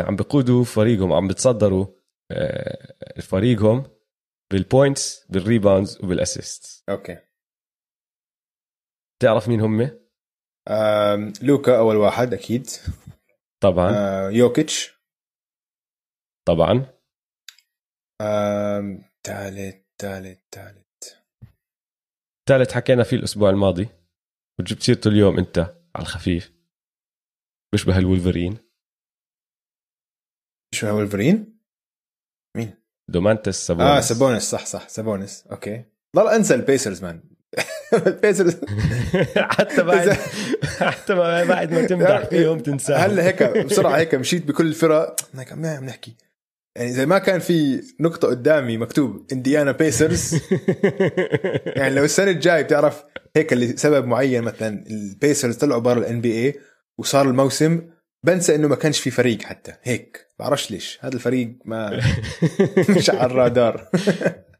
عم بقودوا فريقهم عم بتصدروا آه، فريقهم بال points بال rebounds وبال assists أوكي. تعرف مين هم؟ لوكا أول واحد أكيد. طبعا. آه يوكيتش. طبعا. ثالث ثالث ثالث ثالث حكينا فيه الأسبوع الماضي وجبت سيرته اليوم أنت على الخفيف. بيشبه الولفرين. بيشبه الولفرين؟ مين؟ دومانتس سابونس. آه سابونس. صح صح سابونس. أوكي. ضل انسى البيسرز man البيسرز. حتى بعد حتى ما- بعد ما تمدح فيهم تنساهم. هلا هيك بسرعة هيك مشيت بكل الفرق. هيك عم عم نحكي. يعني زي ما كان في نقطة قدامي مكتوب انديانا بيسرز يعني لو السنة الجاي بتعرف هيك اللي سبب معين مثلا البيسرز طلعوا برا الان بي اي وصار الموسم بنسى إنه ما كانش في فريق حتى. هيك. بعرفش ليش. هذا الفريق ما مش على الرادار.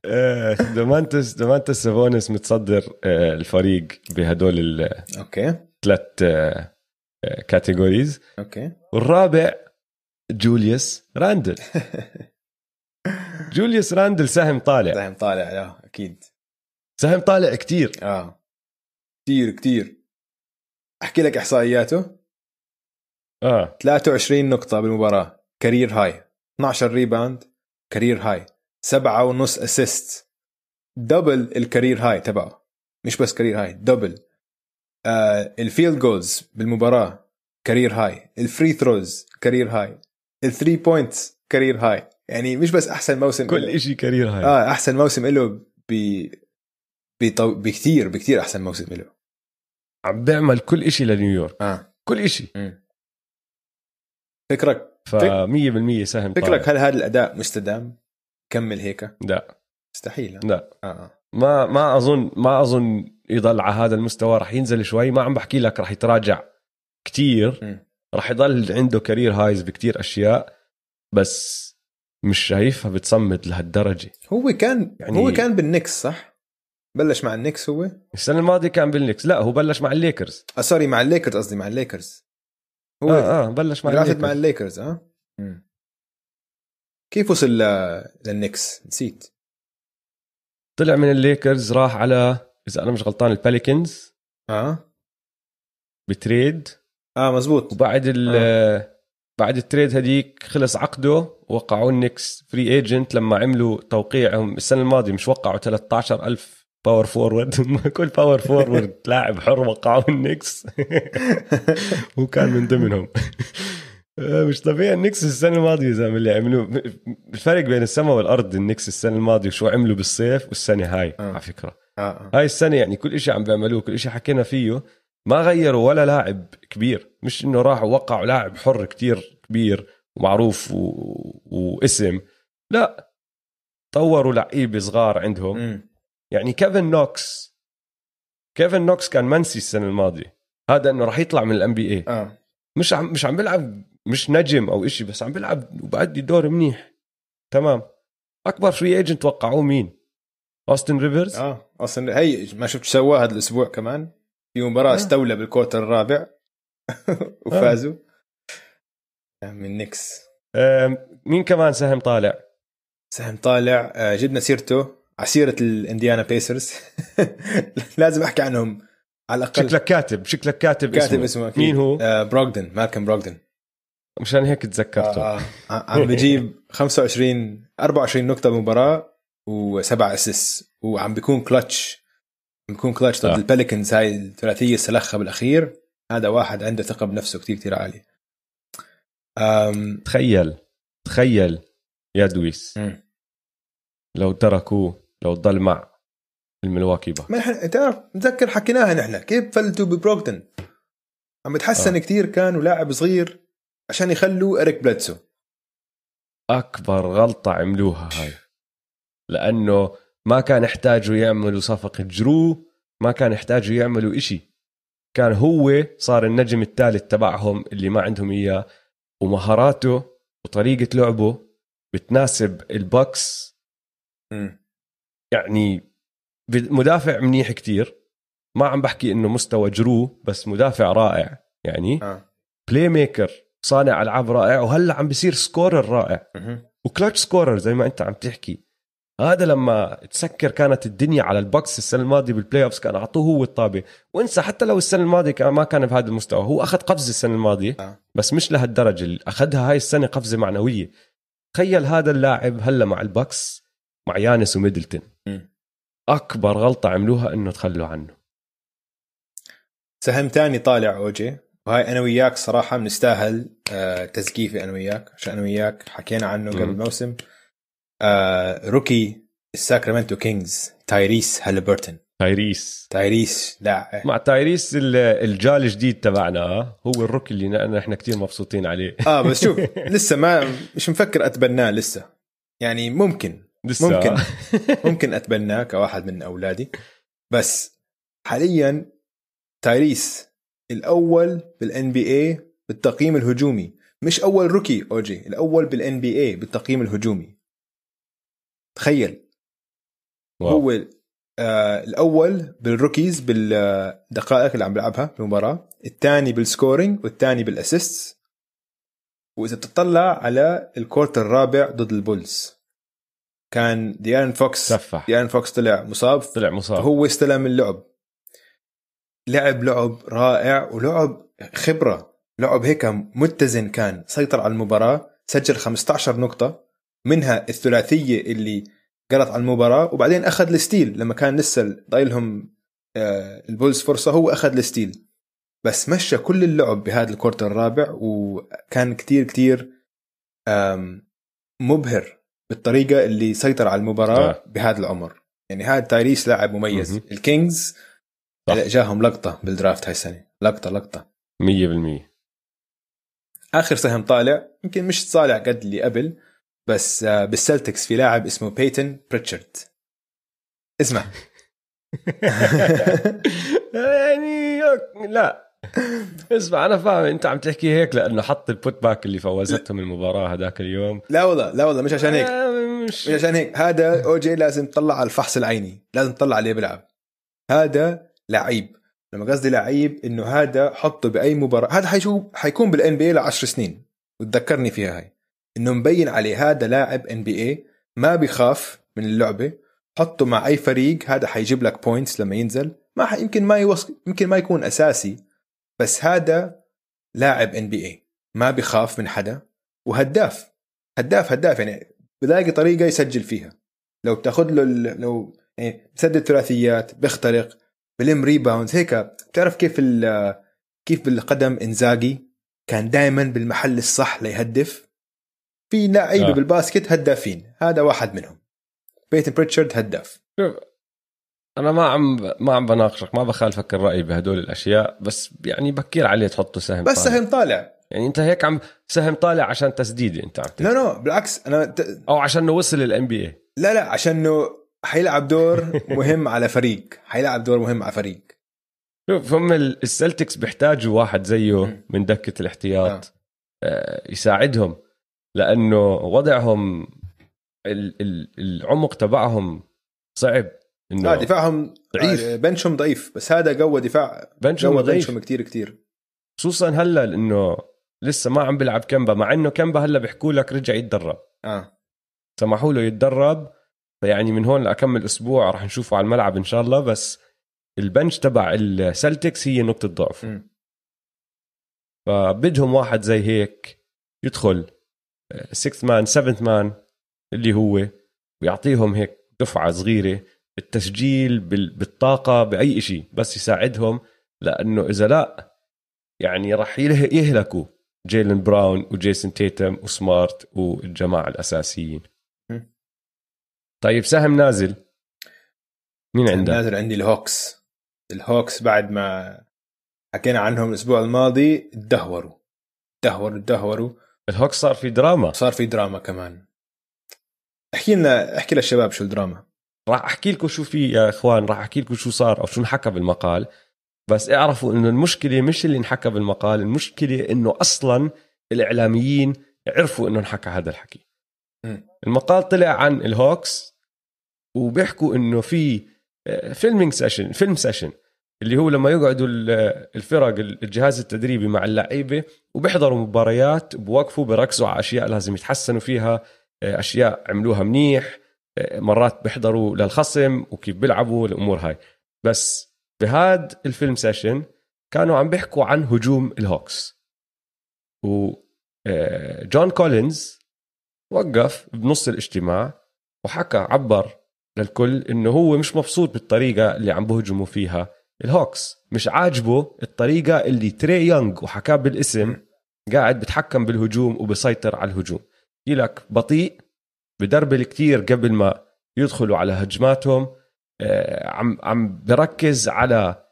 آه، دومانتس دومانتس سابونس متصدر آه، الفريق بهدول أوكي. الثلاث categories أوكي. والرابع جوليوس راندل جوليوس راندل سهم طالع. دايم طالع لا أكيد. سهم طالع كتير. آه. كثير كثير أحكي لك إحصائياته. آه. 23 نقطة بالمباراة. career high. 12 rebound career high. سبعة ونص assist double ال career high تبعه. مش بس career high double آه ال field goals بالمباراة career high. ال free throws career high. ال three points career high. يعني مش بس أحسن موسم كل. إشي career high. آه أحسن موسم له ب بطو... بكثير بكثير أحسن موسم له عم بيعمل كل إشي لنيويورك. آه. كل إشي. مم. فكرك ف 100% سهم طالع فكرك هل هذا الأداء مستدام كمل هيك لا مستحيل. لا آه. آه. ما ما أظن ما أظن يضل على هذا المستوى رح ينزل شوي ما عم بحكي لك رح يتراجع كتير. رح يضل عنده career highs بكتير أشياء بس مش شايفها بتصمد لهالدرجة هو كان يعني- هو كان بالنكس صح؟ بلش مع النكس هو؟ السنة الماضية كان بالنكس لا هو بلش مع الليكرز آه sorry مع الليكرز قصدي مع الليكرز هو آه آه بلش مع draft مع الليكرز. الليكرز آه. مم. كيف وصل للنكس؟ نسيت. طلع من الليكرز راح على إذا أنا مش غلطان البيليكنز. آه. ب trade. آه مزبوط. وبعد ال بعد ال trade هديك خلص عقده وقعوا النكس free agent لما عملوا توقيعهم. السنة الماضية مش وقعوا 13000 power forward كل power forward لاعب حر وقعوا النكس هو كان من ضمنهم. آه، مش طبيعي. النكس السنة الماضية يا زلمة اللي عملوه الفرق بين السماء والأرض النكس السنة الماضية وشو عملوا بالصيف والسنة هاي آه. على فكرة. آه آه. هاي السنة يعني كل شيء عم بيعملوه كل شيء حكينا فيه ما غيروا ولا لاعب كبير. مش إنه راحوا وقعوا لاعب حر كتير كبير ومعروف و... واسم. لا. طوروا لعيبة صغار عندهم. مم. يعني كيفن نوكس كيفن نوكس كان منسي السنة الماضية. هذا إنه راح يطلع من ال NBA آه. مش عم مش عم بيلعب مش نجم أو إشي بس عم بيلعب وبأدي دور منيح. تمام. أكبر free agent وقعوه مين؟ اوستن ريفرز آه. أصلا هي ما شفت شو سواه هذا الأسبوع كمان؟ في مباراة آه. استولى بال quarter الرابع. وفازوا. من نكس آم، مين كمان سهم طالع؟ سهم طالع آه، جبنا سيرته عسيرة الانديانا بيسرز لازم أحكي عنهم. على الأقل. شكلك كاتب. شكلك كاتب, كاتب اسمه, اسمه أكيد. مين هو؟ آه بروغدن مالكم بروغدن مشان هيك تذكرته. آه آه عم بجيب 25 24 نقطة بالمباراة وسبع اسيس وعم بيكون كلتش عم بيكون كلتش ضد آه. البيليكنز هاي الثلاثية سلخها بالأخير. هذا واحد عنده ثقة بنفسه كتير كتير عالية أم. تخيل. تخيل يا دويس. مم. لو تركوه. لو ضل مع الملواكي باكس ما نحن تعرف نتذكر حكيناها نحن كيف فلتوا ببروغدن عم بتحسن آه. كتير كان ولاعب صغير عشان يخلوا إريك بليدسو. أكبر غلطة عملوها هاي. لأنه ما كان يحتاجوا يعملوا صفقة جرو ما كان يحتاجوا يعملوا إشي. كان هو صار النجم الثالث تبعهم اللي ما عندهم إياه ومهاراته وطريقة لعبه بتناسب البوكس. مم. يعني مدافع منيح كتير. ما عم بحكي إنه مستوى جرو بس مدافع رائع. يعني آه. playmaker صانع ألعاب رائع وهلأ عم بيصير scorer رائع. و clutch scorer زي ما أنت عم تحكي. هذا لما تسكر كانت الدنيا على البوكس السنة الماضية بال playoffs كان أعطوه هو الطابة. وانسى حتى لو السنة الماضية كان ما كان بهذا المستوى. هو أخذ قفزة السنة الماضية آه. بس مش لهالدرجة. اللي أخذها هاي السنة قفزة معنوية. تخيل هذا اللاعب هلأ مع البوكس. مع يانس وميدلتون. أكبر غلطة عملوها إنه تخلوا عنه. سهم تاني طالع أوجي. وهاي أنا وياك صراحة بنستاهل آه تزكيفي أنا وياك عشان أنا وياك حكينا عنه قبل مم. الموسم آه روكي الساكرامنتو كينجز تايريس هالبرتون تايريس. تايريس لا. مع تايريس ال- الجال الجديد تبعنا هو الروك اللي نحن كتير مبسوطين عليه. آه بس شوف لسه ما مش مفكر أتبناه لسه. يعني ممكن. لسه. ممكن. ممكن أتبناه كواحد من أولادي. بس حاليا تايريس الأول بال NBA بالتقييم الهجومي. مش أول rookie أوجي. الأول بال NBA بالتقييم الهجومي. تخيل. واو. هو آه الأول بال rookies بالدقائق اللي عم بيلعبها بالمباراة. الثاني بال scoring والثاني بال assist وإذا بتطلع على ال quarter الرابع ضد البولز. كان ديارون فوكس سفح ديارون فوكس طلع مصاب. طلع مصاب. فهو استلم اللعب لعب. لعب رائع ولعب خبرة. لعب هيك متزن كان. سيطر على المباراة سجل 15 نقطة. منها الثلاثية اللي قرت على المباراة. وبعدين أخذ ال steal. لما كان لسه ضايلهم آه، البولز فرصة هو أخذ ال steal. بس مشى كل اللعب بهذا ال quarter الرابع. وكان كتير كتير مبهر. بالطريقة اللي سيطر على المباراة آه. بهذا العمر. يعني هذا تايريس لاعب مميز. الكينجز. جاهم لقطة بال draft هاي السنة. لقطة لقطة. 100% آخر سهم طالع يمكن مش طالع قد اللي قبل بس آه، بالسلتكس في لاعب اسمه بيتن بريتشارد. اسمع. يعني لا. اسمع أنا فاهم أنت عم تحكي هيك لأنه حط ال put back اللي فوزتهم المباراة هذاك اليوم. لا والله لا والله مش عشان هيك. آه، مش مش عشان هيك. هذا اوجي لازم تطلع على الفحص العيني لازم تطلع عليه بيلعب. هذا لعيب. لما قصدي لعيب إنه هذا حطه بأي مباراة. هذا حيشوف حيكون بال NBA ل 10 سنين وتذكرني فيها هاي. إنه مبين عليه هذا لاعب NBA ما بيخاف من اللعبة. حطه مع أي فريق هذا حيجيب لك points لما ينزل. ما. يمكن ما يوص... يمكن ما يكون أساسي. بس هذا لاعب NBA ما بيخاف من حدا وهداف هداف هداف يعني بلاقي طريقة يسجل فيها. لو بتاخذ له لو يعني بسدد ثلاثيات بيخترق بلم rebound هيك. بتعرف كيف كيف بالقدم إنزاجي كان دائما بالمحل الصح ليهدف؟ في لعيبة آه. آه. بال basket هدافين. هذا واحد منهم. بيتن بريتشارد هداف. شوف أنا ما عم ما عم بناقشك ما بخالفك الرأي بهدول الأشياء بس يعني بكير عليه تحطه سهم بس طالع. سهم طالع يعني أنت هيك عم سهم طالع عشان تسديدة أنت عم. لا لا بالعكس أنا ت... أو عشان إنه وصل ال NBA لا لا عشانه حيلعب دور مهم على فريق حيلعب دور مهم على فريق شوف هم ال- السلتكس بيحتاجوا واحد زيه. من دكة الاحتياط آه، يساعدهم لأنه وضعهم ال- ال- العمق تبعهم صعب إنه لا دفاعهم ضعيف. آه، بنشهم ضعيف بس هذا قوى دفاع. بنشهم قوى ضعيف. بنشهم كتير كتير. خصوصا هلا إنه لسه ما عم بيلعب كمبا مع إنه كمبا هلا بيحكوا لك رجع يتدرب. آه. سمحوا له يتدرب. فيعني من هون لأكمل أسبوع راح نشوفه على الملعب إن شاء الله بس البنش تبع السلتكس هي نقطة ضعف. مم. فبدهم واحد زي هيك يدخل 6 man 7 man اللي هو ويعطيهم هيك دفعة صغيرة. التسجيل بال- بالطاقة بأي شيء بس يساعدهم لأنه إذا لا يعني راح يهلكوا جيلن براون وجيسون تيتم وسمارت والجماعة الأساسيين. طيب سهم نازل. مين عندك؟ نازل عندي الهوكس. الهوكس بعد ما حكينا عنهم الأسبوع الماضي تدهوروا تدهوروا تدهوروا الهوكس صار في دراما. صار في دراما كمان. احكي لنا احكي للشباب شو الدراما. راح أحكي لكم شو في يا إخوان راح أحكي لكم شو صار أو شو انحكى بالمقال. بس اعرفوا إنه المشكلة مش اللي انحكى بالمقال المشكلة إنه أصلا الإعلاميين عرفوا إنه انحكى هذا الحكي. المقال طلع عن الهوكس وبيحكوا إنه في filming session film session اللي هو لما يقعدوا ال- الفرق الجهاز التدريبي مع اللعيبة وبيحضروا مباريات بوقفوا بركزوا على أشياء لازم يتحسنوا فيها أشياء عملوها منيح. مرات بيحضروا للخصم وكيف بيلعبوا الأمور هاي. بس بهاد ال film session كانوا عم بيحكوا عن هجوم الهوكس. و آه، جون كولينز وقف بنص الاجتماع وحكى عبر للكل إنه هو مش مبسوط بالطريقة اللي عم بهجموا فيها الهوكس. مش عاجبه الطريقة اللي تري يونغ وحكاه بالاسم قاعد بتحكم بالهجوم وبسيطر على الهجوم. لك بطيء بدربل كتير قبل ما يدخلوا على هجماتهم آه، عم عم بركز على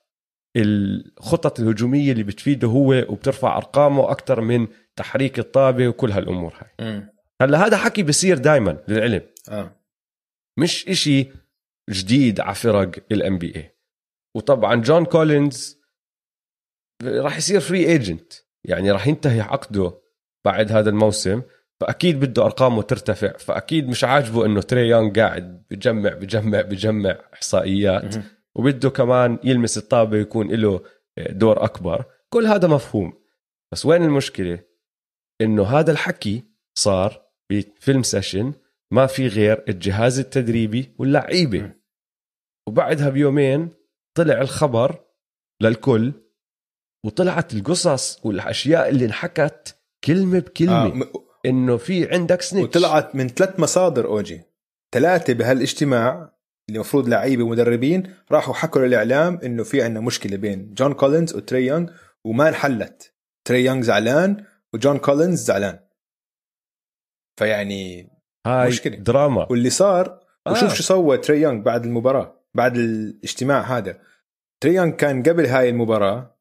الخطط الهجومية اللي بتفيده هو وبترفع أرقامه أكثر من تحريك الطابة وكل هالأمور هاي. هلا هذا حكي بصير دائما للعلم. آه. مش إشي جديد على فرق ال NBA وطبعا جون كولينز راح يصير free agent يعني راح ينتهي عقده بعد هذا الموسم. فأكيد بده أرقامه ترتفع فأكيد مش عاجبه إنه تري يونغ قاعد بجمع بجمع بجمع إحصائيات وبده كمان يلمس الطابة يكون له دور أكبر. كل هذا مفهوم. بس وين المشكلة؟ إنه هذا الحكي صار ب film session ما في غير الجهاز التدريبي واللعيبة. وبعدها بيومين طلع الخبر للكل وطلعت القصص والأشياء اللي انحكت كلمة بكلمة. آه إنه في عندك snitch وطلعت من ثلاث مصادر أوجي. ثلاثة بهالاجتماع اللي المفروض لعيبه ومدربين راحوا حكوا للإعلام إنه في عندنا مشكلة بين جون كولينز وتري يونغ وما انحلت. تري يونغ زعلان وجون كولينز زعلان. فيعني هاي مشكلة. دراما. واللي صار آه. وشوف شو سوى تري يونغ بعد المباراة بعد الاجتماع هذا. تري يونغ كان قبل هاي المباراة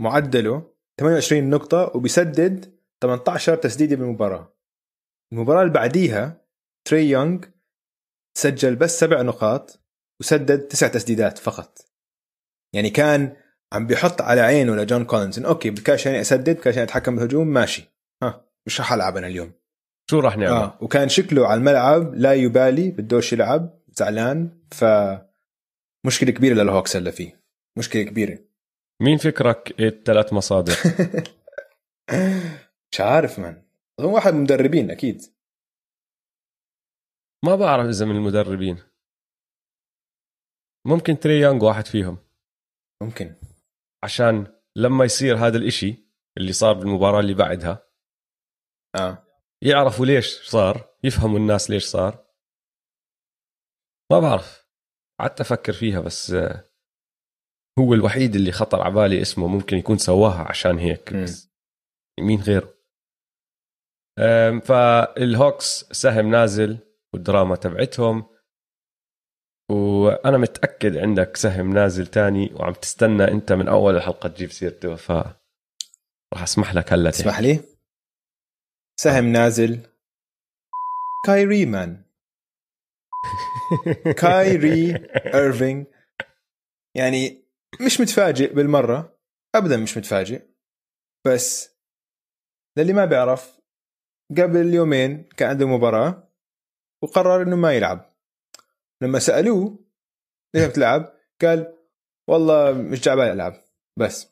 معدله 28 نقطة وبيسدد 18 تسديدة بالمباراة. المباراة اللي بعديها تري يونغ سجل بس سبع نقاط وسدد تسع تسديدات فقط. يعني كان عم بيحط على عينه لجون كولينز إن okay بدكاش يعني أسدد بدكاش يعني أتحكم بالهجوم ماشي. ها مش رح ألعب أنا اليوم. شو راح نعمل؟ آه وكان شكله على الملعب لا يبالي بدوش يلعب زعلان ف مشكلة كبيرة للهوكس هلا فيه. مشكلة كبيرة. مين فكرك الثلاث مصادر؟ مش عارف من. هو واحد من المدربين أكيد. ما بعرف إذا من المدربين. ممكن تري يونغ واحد فيهم. ممكن. عشان لما يصير هذا الإشي اللي صار بالمباراة اللي بعدها آه. يعرفوا ليش صار يفهموا الناس ليش صار. ما بعرف. قعدت أفكر فيها بس آه، هو الوحيد اللي خطر على بالي اسمه ممكن يكون سواها عشان هيك. بس مين غيره؟ فالهوكس سهم نازل والدراما تبعتهم. وأنا متأكد عندك سهم نازل تاني وعم تستنى أنت من أول الحلقة تجيب سيرته ف راح أسمح لك هلا. اسمح لي؟ سهم نازل. كايري man. كايري ايرفينج يعني مش متفاجئ بالمرة. ابدا مش متفاجئ. بس للي ما بيعرف قبل يومين كان عنده مباراة وقرر إنه ما يلعب. لما سألوه ليش ما بتلعب؟ قال والله مش جاي ألعب بس.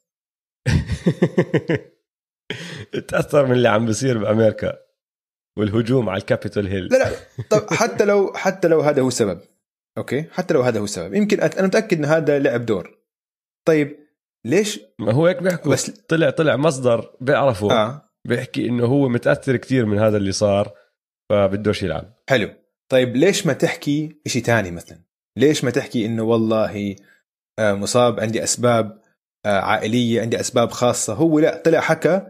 تأثر من اللي عم بيصير بأمريكا والهجوم على الكابيتول هيل. لا لا. طب حتى لو حتى لو هذا هو السبب أوكي؟ حتى لو هذا هو السبب يمكن أنا متأكد ان هذا لعب دور. طيب ليش؟ ما هو هيك بيحكوا. بس طلع طلع مصدر بيعرفه آه. بيحكي إنه هو متأثر كتير من هذا اللي صار فبدوش يلعب. حلو. طيب ليش ما تحكي شيء تاني مثلا؟ ليش ما تحكي إنه والله آه، مصاب عندي أسباب آه، عائلية عندي أسباب خاصة؟ هو لا طلع حكى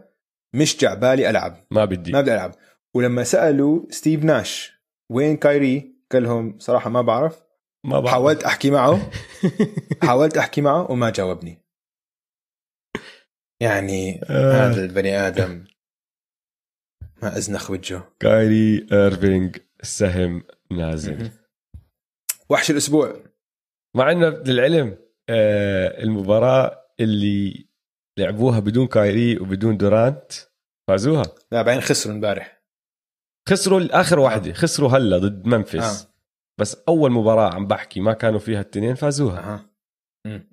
مش جعبالي ألعب. ما بدي. ما بدي ألعب. ولما سألوا ستيف ناش وين كايري قال لهم صراحة ما بعرف. ما بعرف. حاولت أحكي معه. حاولت أحكي معه وما جاوبني. يعني آه. هذا البني آدم. ما أزنخ وجهه. كايري ايرفينج السهم نازل. وحش الأسبوع. مع إنه للعلم آه المباراة اللي لعبوها بدون كايري وبدون دورانت فازوها. لا بعدين خسروا امبارح. خسروا الآخر واحدة. خسروا هلا ضد ممفيس. آه. بس أول مباراة عم بحكي ما كانوا فيها التنين فازوها. مم.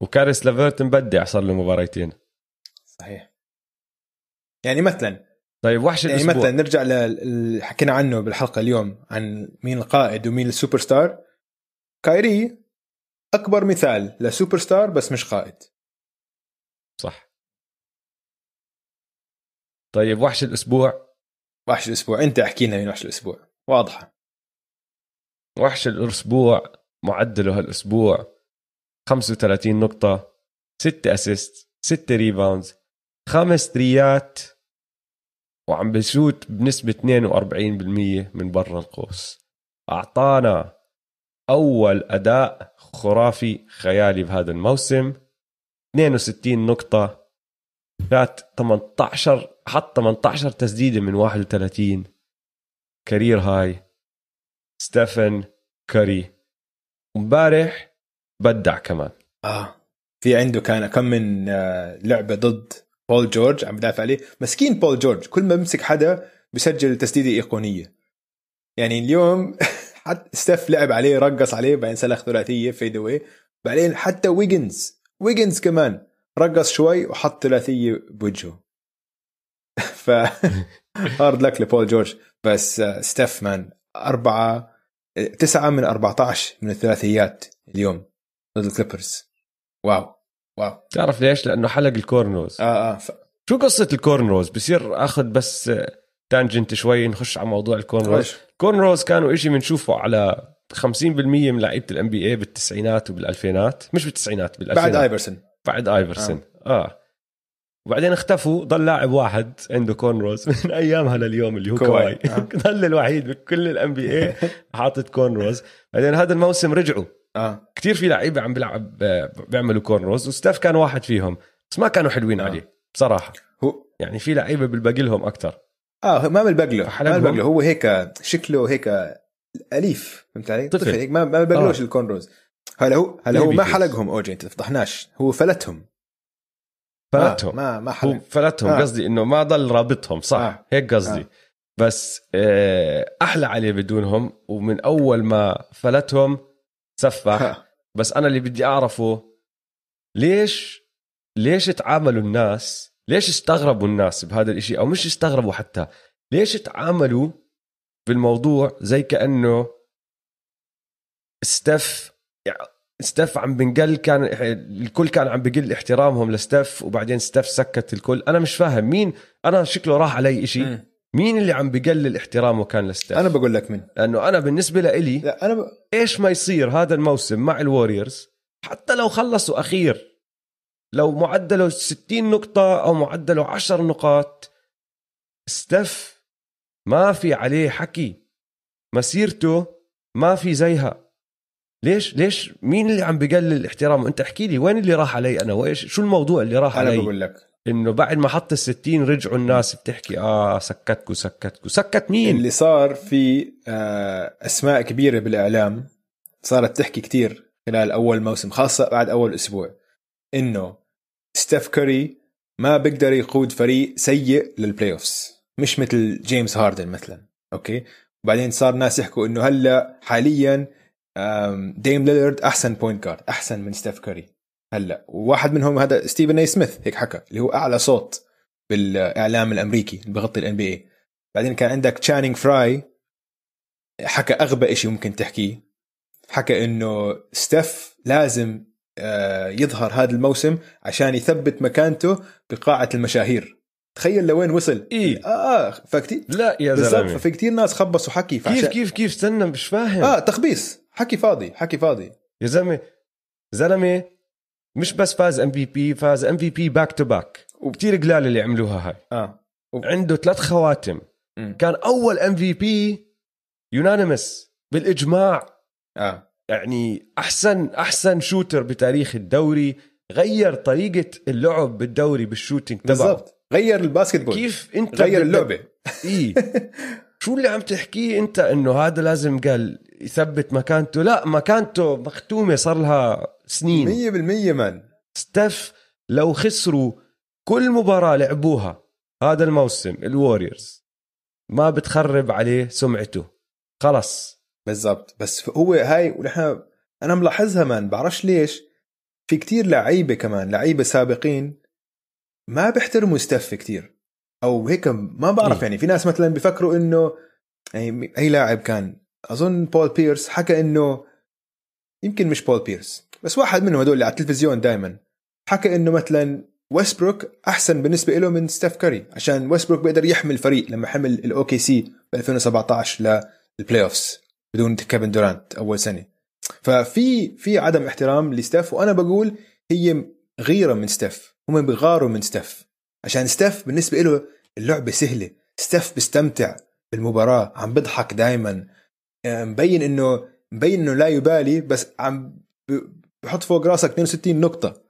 وكاريس لافيرت مبدع صار له مباريتين. صحيح. يعني مثلا طيب وحش يعني الأسبوع. مثلا نرجع اللي حكينا عنه بالحلقة اليوم عن مين القائد ومين السوبر ستار كايري أكبر مثال لسوبر ستار بس مش قائد. صح. طيب وحش الأسبوع. وحش الأسبوع. أنت احكي لنا مين وحش الأسبوع. واضحة. وحش الأسبوع معدله هالأسبوع. 35 نقطة 6 assist 6 rebounds خمس three ات وعم بشوت بنسبة 42% من برا القوس. أعطانا أول أداء خرافي خيالي بهذا الموسم. 62 نقطة. فات 18 حط 18 تسديدة من 31 career high. ستيفن كاري. امبارح بدع كمان. آه. في عنده كان كم من آه، لعبة ضد بول جورج عم بدافع عليه. مسكين بول جورج كل ما بمسك حدا بسجل تسديدة إيقونية. يعني اليوم حتى ستيف لعب عليه رقص عليه بعدين سلخ ثلاثية fadeaway بعدين حتى ويجنز ويجنز كمان رقص شوي وحط ثلاثية بوجهه. ف hard luck لبول جورج. بس ستيف man أربعة تسعة من 14 من الثلاثيات اليوم ضد الكليبرز. wow. wow تعرف ليش؟ لأنه حلق ال cornrows آه آه ف... شو قصة ال cornrows؟ بصير أخذ بس tangent شوي نخش على موضوع ال cornrows خش. ال cornrows كانوا إشي بنشوفه على 50% من لعيبة ال NBA بالتسعينات وبالألفينات مش بالتسعينات بالألفينات بعد آيفرسون بعد آيفرسون آه, آه. وبعدين اختفوا ضل لاعب واحد عنده cornrows من أيامها لليوم اللي هو كواي. آه. ضل الوحيد بكل ال NBA حاطط cornrows بعدين هذا الموسم رجعوا آه كتير في لعيبة عم بيلعب بيعملوا cornrows وستيف كان واحد فيهم بس ما كانوا حلوين آه. عليه بصراحة هو يعني في لعيبة بالباقي لهم أكثر آه ما بالبقله ما. بالبقله هو هيك شكله هيك أليف فهمت علي؟ طفل. هيك ما ما بقلوش آه. الكونروز هلا هو هلا هو ما. حلقهم اوجي أنت تفضحناش هو فلتهم فلتهم ما ما, ما هو حلق فلتهم آه. قصدي إنه ما ضل رابطهم صح آه. هيك قصدي آه. بس آه، أحلى عليه بدونهم ومن أول ما فلتهم صح. بس أنا اللي بدي أعرفه ليش ليش تعاملوا الناس ليش استغربوا الناس بهذا الإشي أو مش استغربوا حتى ليش تعاملوا بالموضوع زي كأنه ستيف يعني ستيف عم بنقل كان الكل كان عم بقلل احترامهم لستيف وبعدين ستيف سكت الكل أنا مش فاهم مين أنا شكله راح علي إشي. مين اللي عم بقلل احترامه كان لستيف؟ أنا بقول لك من لأنه أنا بالنسبة لإلي لا أنا ب... إيش ما يصير هذا الموسم مع الوريورز حتى لو خلصوا أخير لو معدله 60 نقطة أو معدله 10 نقاط ستيف ما في عليه حكي. مسيرته ما في زيها. ليش؟ ليش؟ مين اللي عم بقلل احترامه؟ أنت احكي لي وين اللي راح علي أنا؟ وإيش؟ شو الموضوع اللي راح أنا علي؟ بقول لك إنه بعد ما حط ال 60 رجعوا الناس بتحكي آه سكتكوا سكتكوا. سكت مين؟ اللي صار في آه، أسماء كبيرة بالإعلام صارت تحكي كتير خلال أول موسم خاصة بعد أول أسبوع إنه ستيف كوري ما بيقدر يقود فريق سيء للبلاي اوفز مش مثل جيمس هاردن مثلا okay؟ وبعدين صار ناس يحكوا إنه هلأ حاليا ديم ليلرد أحسن point guard أحسن من ستيف كوري. هلا وواحد منهم هذا ستيفن اي سميث هيك حكى اللي هو أعلى صوت بالإعلام الأمريكي اللي بغطي ال NBA بعدين كان عندك تشانينج فراي حكى أغبى شيء ممكن تحكيه. حكى إنه ستيف لازم آه، يظهر هذا الموسم عشان يثبت مكانته بقاعة المشاهير. تخيل لوين وصل. إيه. آه آه فكتير لا يا زلمة. ففي كتير ناس خبصوا حكي كيف فعشان كيف كيف؟ استنى مش فاهم. آه تخبيص. حكي فاضي حكي فاضي. يا زلمة زلمة مش بس فاز ام في بي فاز ام في بي باك تو باك وكثير قلال اللي عملوها هاي. آه. عنده ثلاث خواتم. مم. كان أول MVP unanimous بالإجماع. آه. يعني أحسن أحسن shooter بتاريخ الدوري. غير طريقة اللعب بالدوري بال shooting تبعه. بالضبط. غير ال basketball كيف أنت غير اللعبة. إيه. شو اللي عم تحكيه انت انه هذا لازم قال يثبت مكانته؟ لا مكانته مختومة صار لها سنين. 100% man. ستيف لو خسروا كل مباراة لعبوها هذا الموسم الوريورز ما بتخرب عليه سمعته. خلص بالضبط. بس هو هاي ونحن أنا ملاحظها man بعرفش ليش. في كتير لعيبة كمان لعيبة سابقين ما بيحترموا ستيف كتير. أو هيك ما بعرف إيه. يعني في ناس مثلا بيفكروا إنه يعني اي لاعب كان. أظن بول بيرس حكى إنه يمكن مش بول بيرس بس واحد منهم هدول اللي على التلفزيون دائما حكى إنه مثلا ويستبروك أحسن بالنسبة له من ستيف كاري عشان ويستبروك بيقدر يحمل الفريق لما حمل ال OKC ب 2017 لل playoffs بدون كيفن دورانت أول سنة. ففي في عدم احترام لستيف وأنا بقول هي غيرة من ستيف هم بيغاروا من ستيف. عشان ستيف بالنسبة له اللعبه سهلة. ستيف بيستمتع بالمباراة عم بضحك دائما مبين انه مبين إنه لا يبالي بس عم بحط فوق راسك 62 نقطة.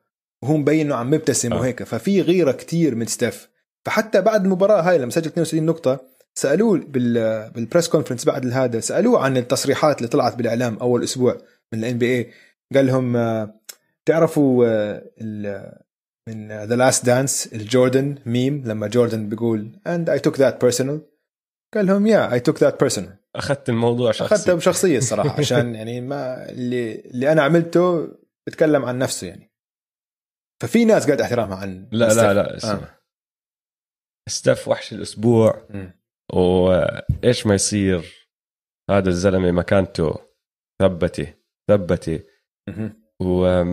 وهو مبين إنه عم مبتسم آه. وهيك. ففي غيرة كتير من ستيف فحتى بعد المباراة هاي لما سجل 62 نقطة سألوه بال بال press conference بعد هذا سألوه عن التصريحات اللي طلعت بالإعلام أول أسبوع من ال NBA قال لهم آه، تعرفوا آه، ال- من The Last Dance ال Jordan meme لما جوردن بيقول and I took that personal قال لهم يا I took that personal أخذت الموضوع شخصي بشخصية الصراحة عشان يعني ما اللي اللي أنا عملته بتكلم عن نفسه يعني ففي ناس قاعد احترامها عن لا لا. لا اسمع آه. ستاف وحش الأسبوع مم. وإيش ما يصير هذا الزلمة مكانته ثبتي ثبتي. و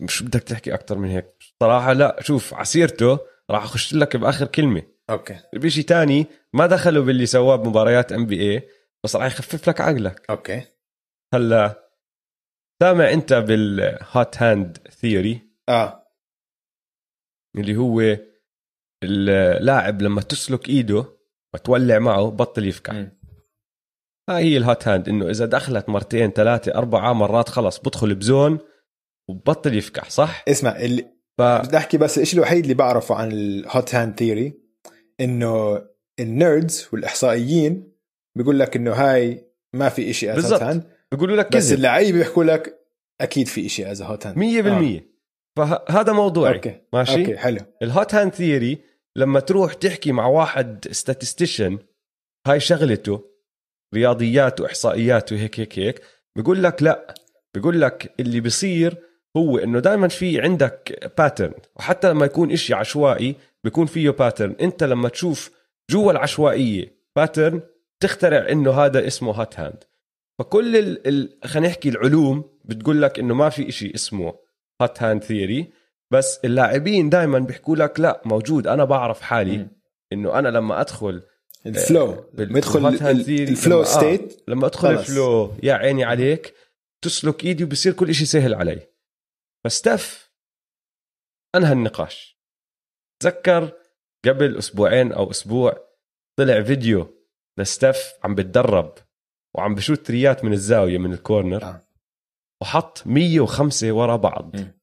مش بدك تحكي أكثر من هيك. صراحة لا شوف ع سيرته راح أخش لك بآخر كلمة. أوكي. بشيء تاني ما دخلوا باللي سواه بمباريات NBA بس راح يخفف لك عقلك. okay. هلأ سامع أنت بال hot hand theory آه. اللي هو اللاعب لما تسلك إيده وتولع معه بطل يفكح. مم. هاي هي ال hot hand إنه إذا دخلت مرتين ثلاثة أربعة مرات خلص بدخل ب zone وبطل يفكح صح؟ اسمع اللي ف بدي أحكي بس الشيء الوحيد اللي بعرفه عن ال hot hand theory إنه ال nerds والإحصائيين بيقول لك إنه هاي ما في شيء as hot. hand بيقولوا لك بس كذب. اللعيبة بيحكوا لك أكيد في شيء as hot hand 100% فهذا موضوعي. okay. ماشي؟ okay حلو. ال hot hand theory لما تروح تحكي مع واحد statistician هاي شغلته رياضيات وإحصائيات وهيك هيك هيك بيقول لك لا. بيقول لك اللي بيصير هو إنه دائما في عندك pattern وحتى لما يكون إشي عشوائي بيكون فيه pattern أنت لما تشوف جوا العشوائية pattern تخترع إنه هذا اسمه hot hand فكل ال... ال... خلينا نحكي العلوم بتقول لك إنه ما في إشي اسمه hot hand theory بس اللاعبين دائما بيحكوا لك لا موجود أنا بعرف حالي. إنه أنا لما أدخل ال flow theory ال flow. state لما أدخل. ال flow يا عيني عليك تسلك إيدي وبصير كل إشي سهل علي فستيف انهى النقاش. تذكر قبل أسبوعين أو أسبوع طلع فيديو لستيف عم بتدرب وعم بشوت تريات من الزاوية من ال corner آه. وحط 105 ورا بعض. مم.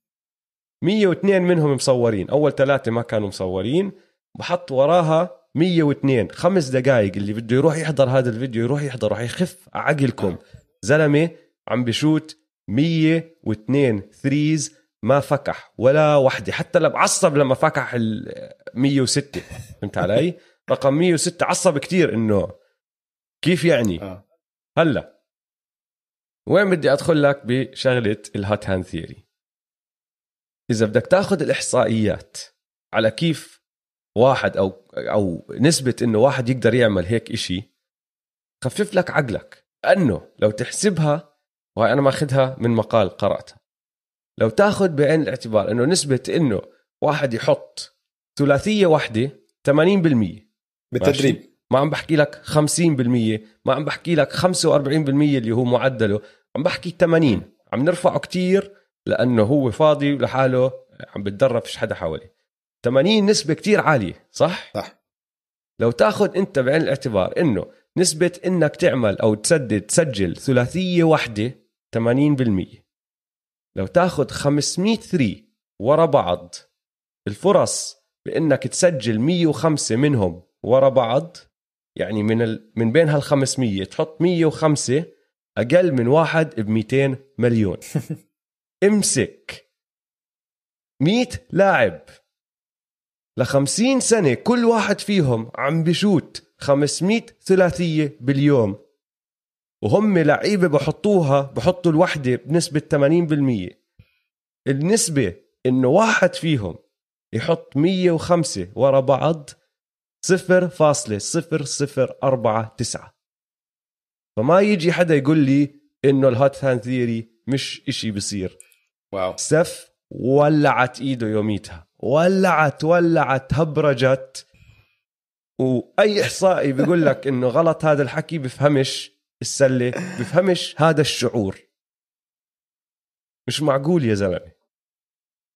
102 منهم مصورين. أول ثلاثة ما كانوا مصورين. بحط وراها 102 خمس دقائق اللي بده يروح يحضر هذا الفيديو يروح يحضر راح يخف عقلكم. زلمة عم بشوت 102 threes ما فكح ولا وحدة حتى لما عصب لما فكح ال 106 فهمت علي؟ رقم 106 عصب كتير إنه كيف يعني؟ آه هلا وين بدي أدخل لك بشغلة ال hot hand theory إذا بدك تاخذ الإحصائيات على كيف واحد أو أو نسبة إنه واحد يقدر يعمل هيك إشي خفف لك عقلك لأنه لو تحسبها وهي أنا ماخذها من مقال قراتها لو تأخذ بعين الاعتبار إنه نسبة إنه واحد يحط ثلاثية واحدة 80% بالتدريب. ما عم بحكي لك 50% ما عم بحكي لك 45% اللي هو معدله عم بحكي 80 عم نرفعه كتير لأنه هو فاضي لحاله عم بتدرب فيش حدا حواليه. 80 نسبة كتير عالية صح؟ صح. لو تأخذ أنت بعين الاعتبار إنه نسبة إنك تعمل أو تسدد تسجل ثلاثية واحدة 80% لو تاخذ 500 ثري ورا بعض الفرص بإنك تسجل 105 منهم ورا بعض يعني من ال... من بين هال 500 تحط 105 أقل من واحد ب 200 مليون. امسك 100 لاعب. ل 50 سنة كل واحد فيهم عم بشوت 500 ثلاثية باليوم. وهم لعيبة بحطوها بحطوا الوحدة بنسبة 80% النسبة إنه واحد فيهم يحط 105 ورا بعض 0.0049 فما يجي حدا يقول لي إنه ال hot hand theory مش إشي بصير. واو. ستيف ولعت إيده يوميتها. ولعت ولعت هبرجت. وأي إحصائي بيقول لك إنه غلط هذا الحكي بفهمش. السلة بفهمش هذا الشعور. مش معقول يا زلمة.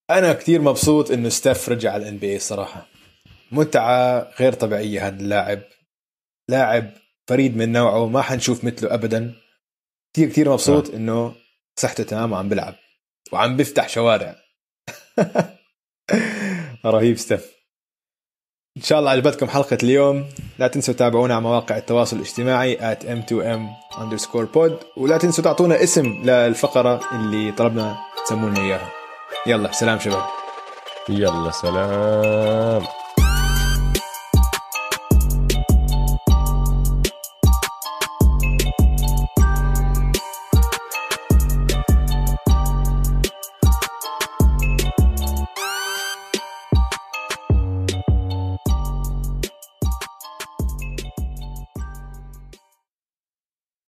أنا كثير مبسوط إنه ستيف رجع على ال NBA صراحة. متعة غير طبيعية هذا اللاعب. لاعب فريد من نوعه ما حنشوف مثله ابدا. كثير كثير مبسوط إنه صحته تمام وعم بلعب وعم بيفتح شوارع. رهيب ستيف إن شاء الله عجبتكم حلقة اليوم. لا تنسوا تتابعونا على مواقع التواصل الاجتماعي at m2m underscore pod ولا تنسوا تعطونا اسم للفقرة اللي طلبنا تسمونا إياها. يلا سلام شباب. يلا سلام.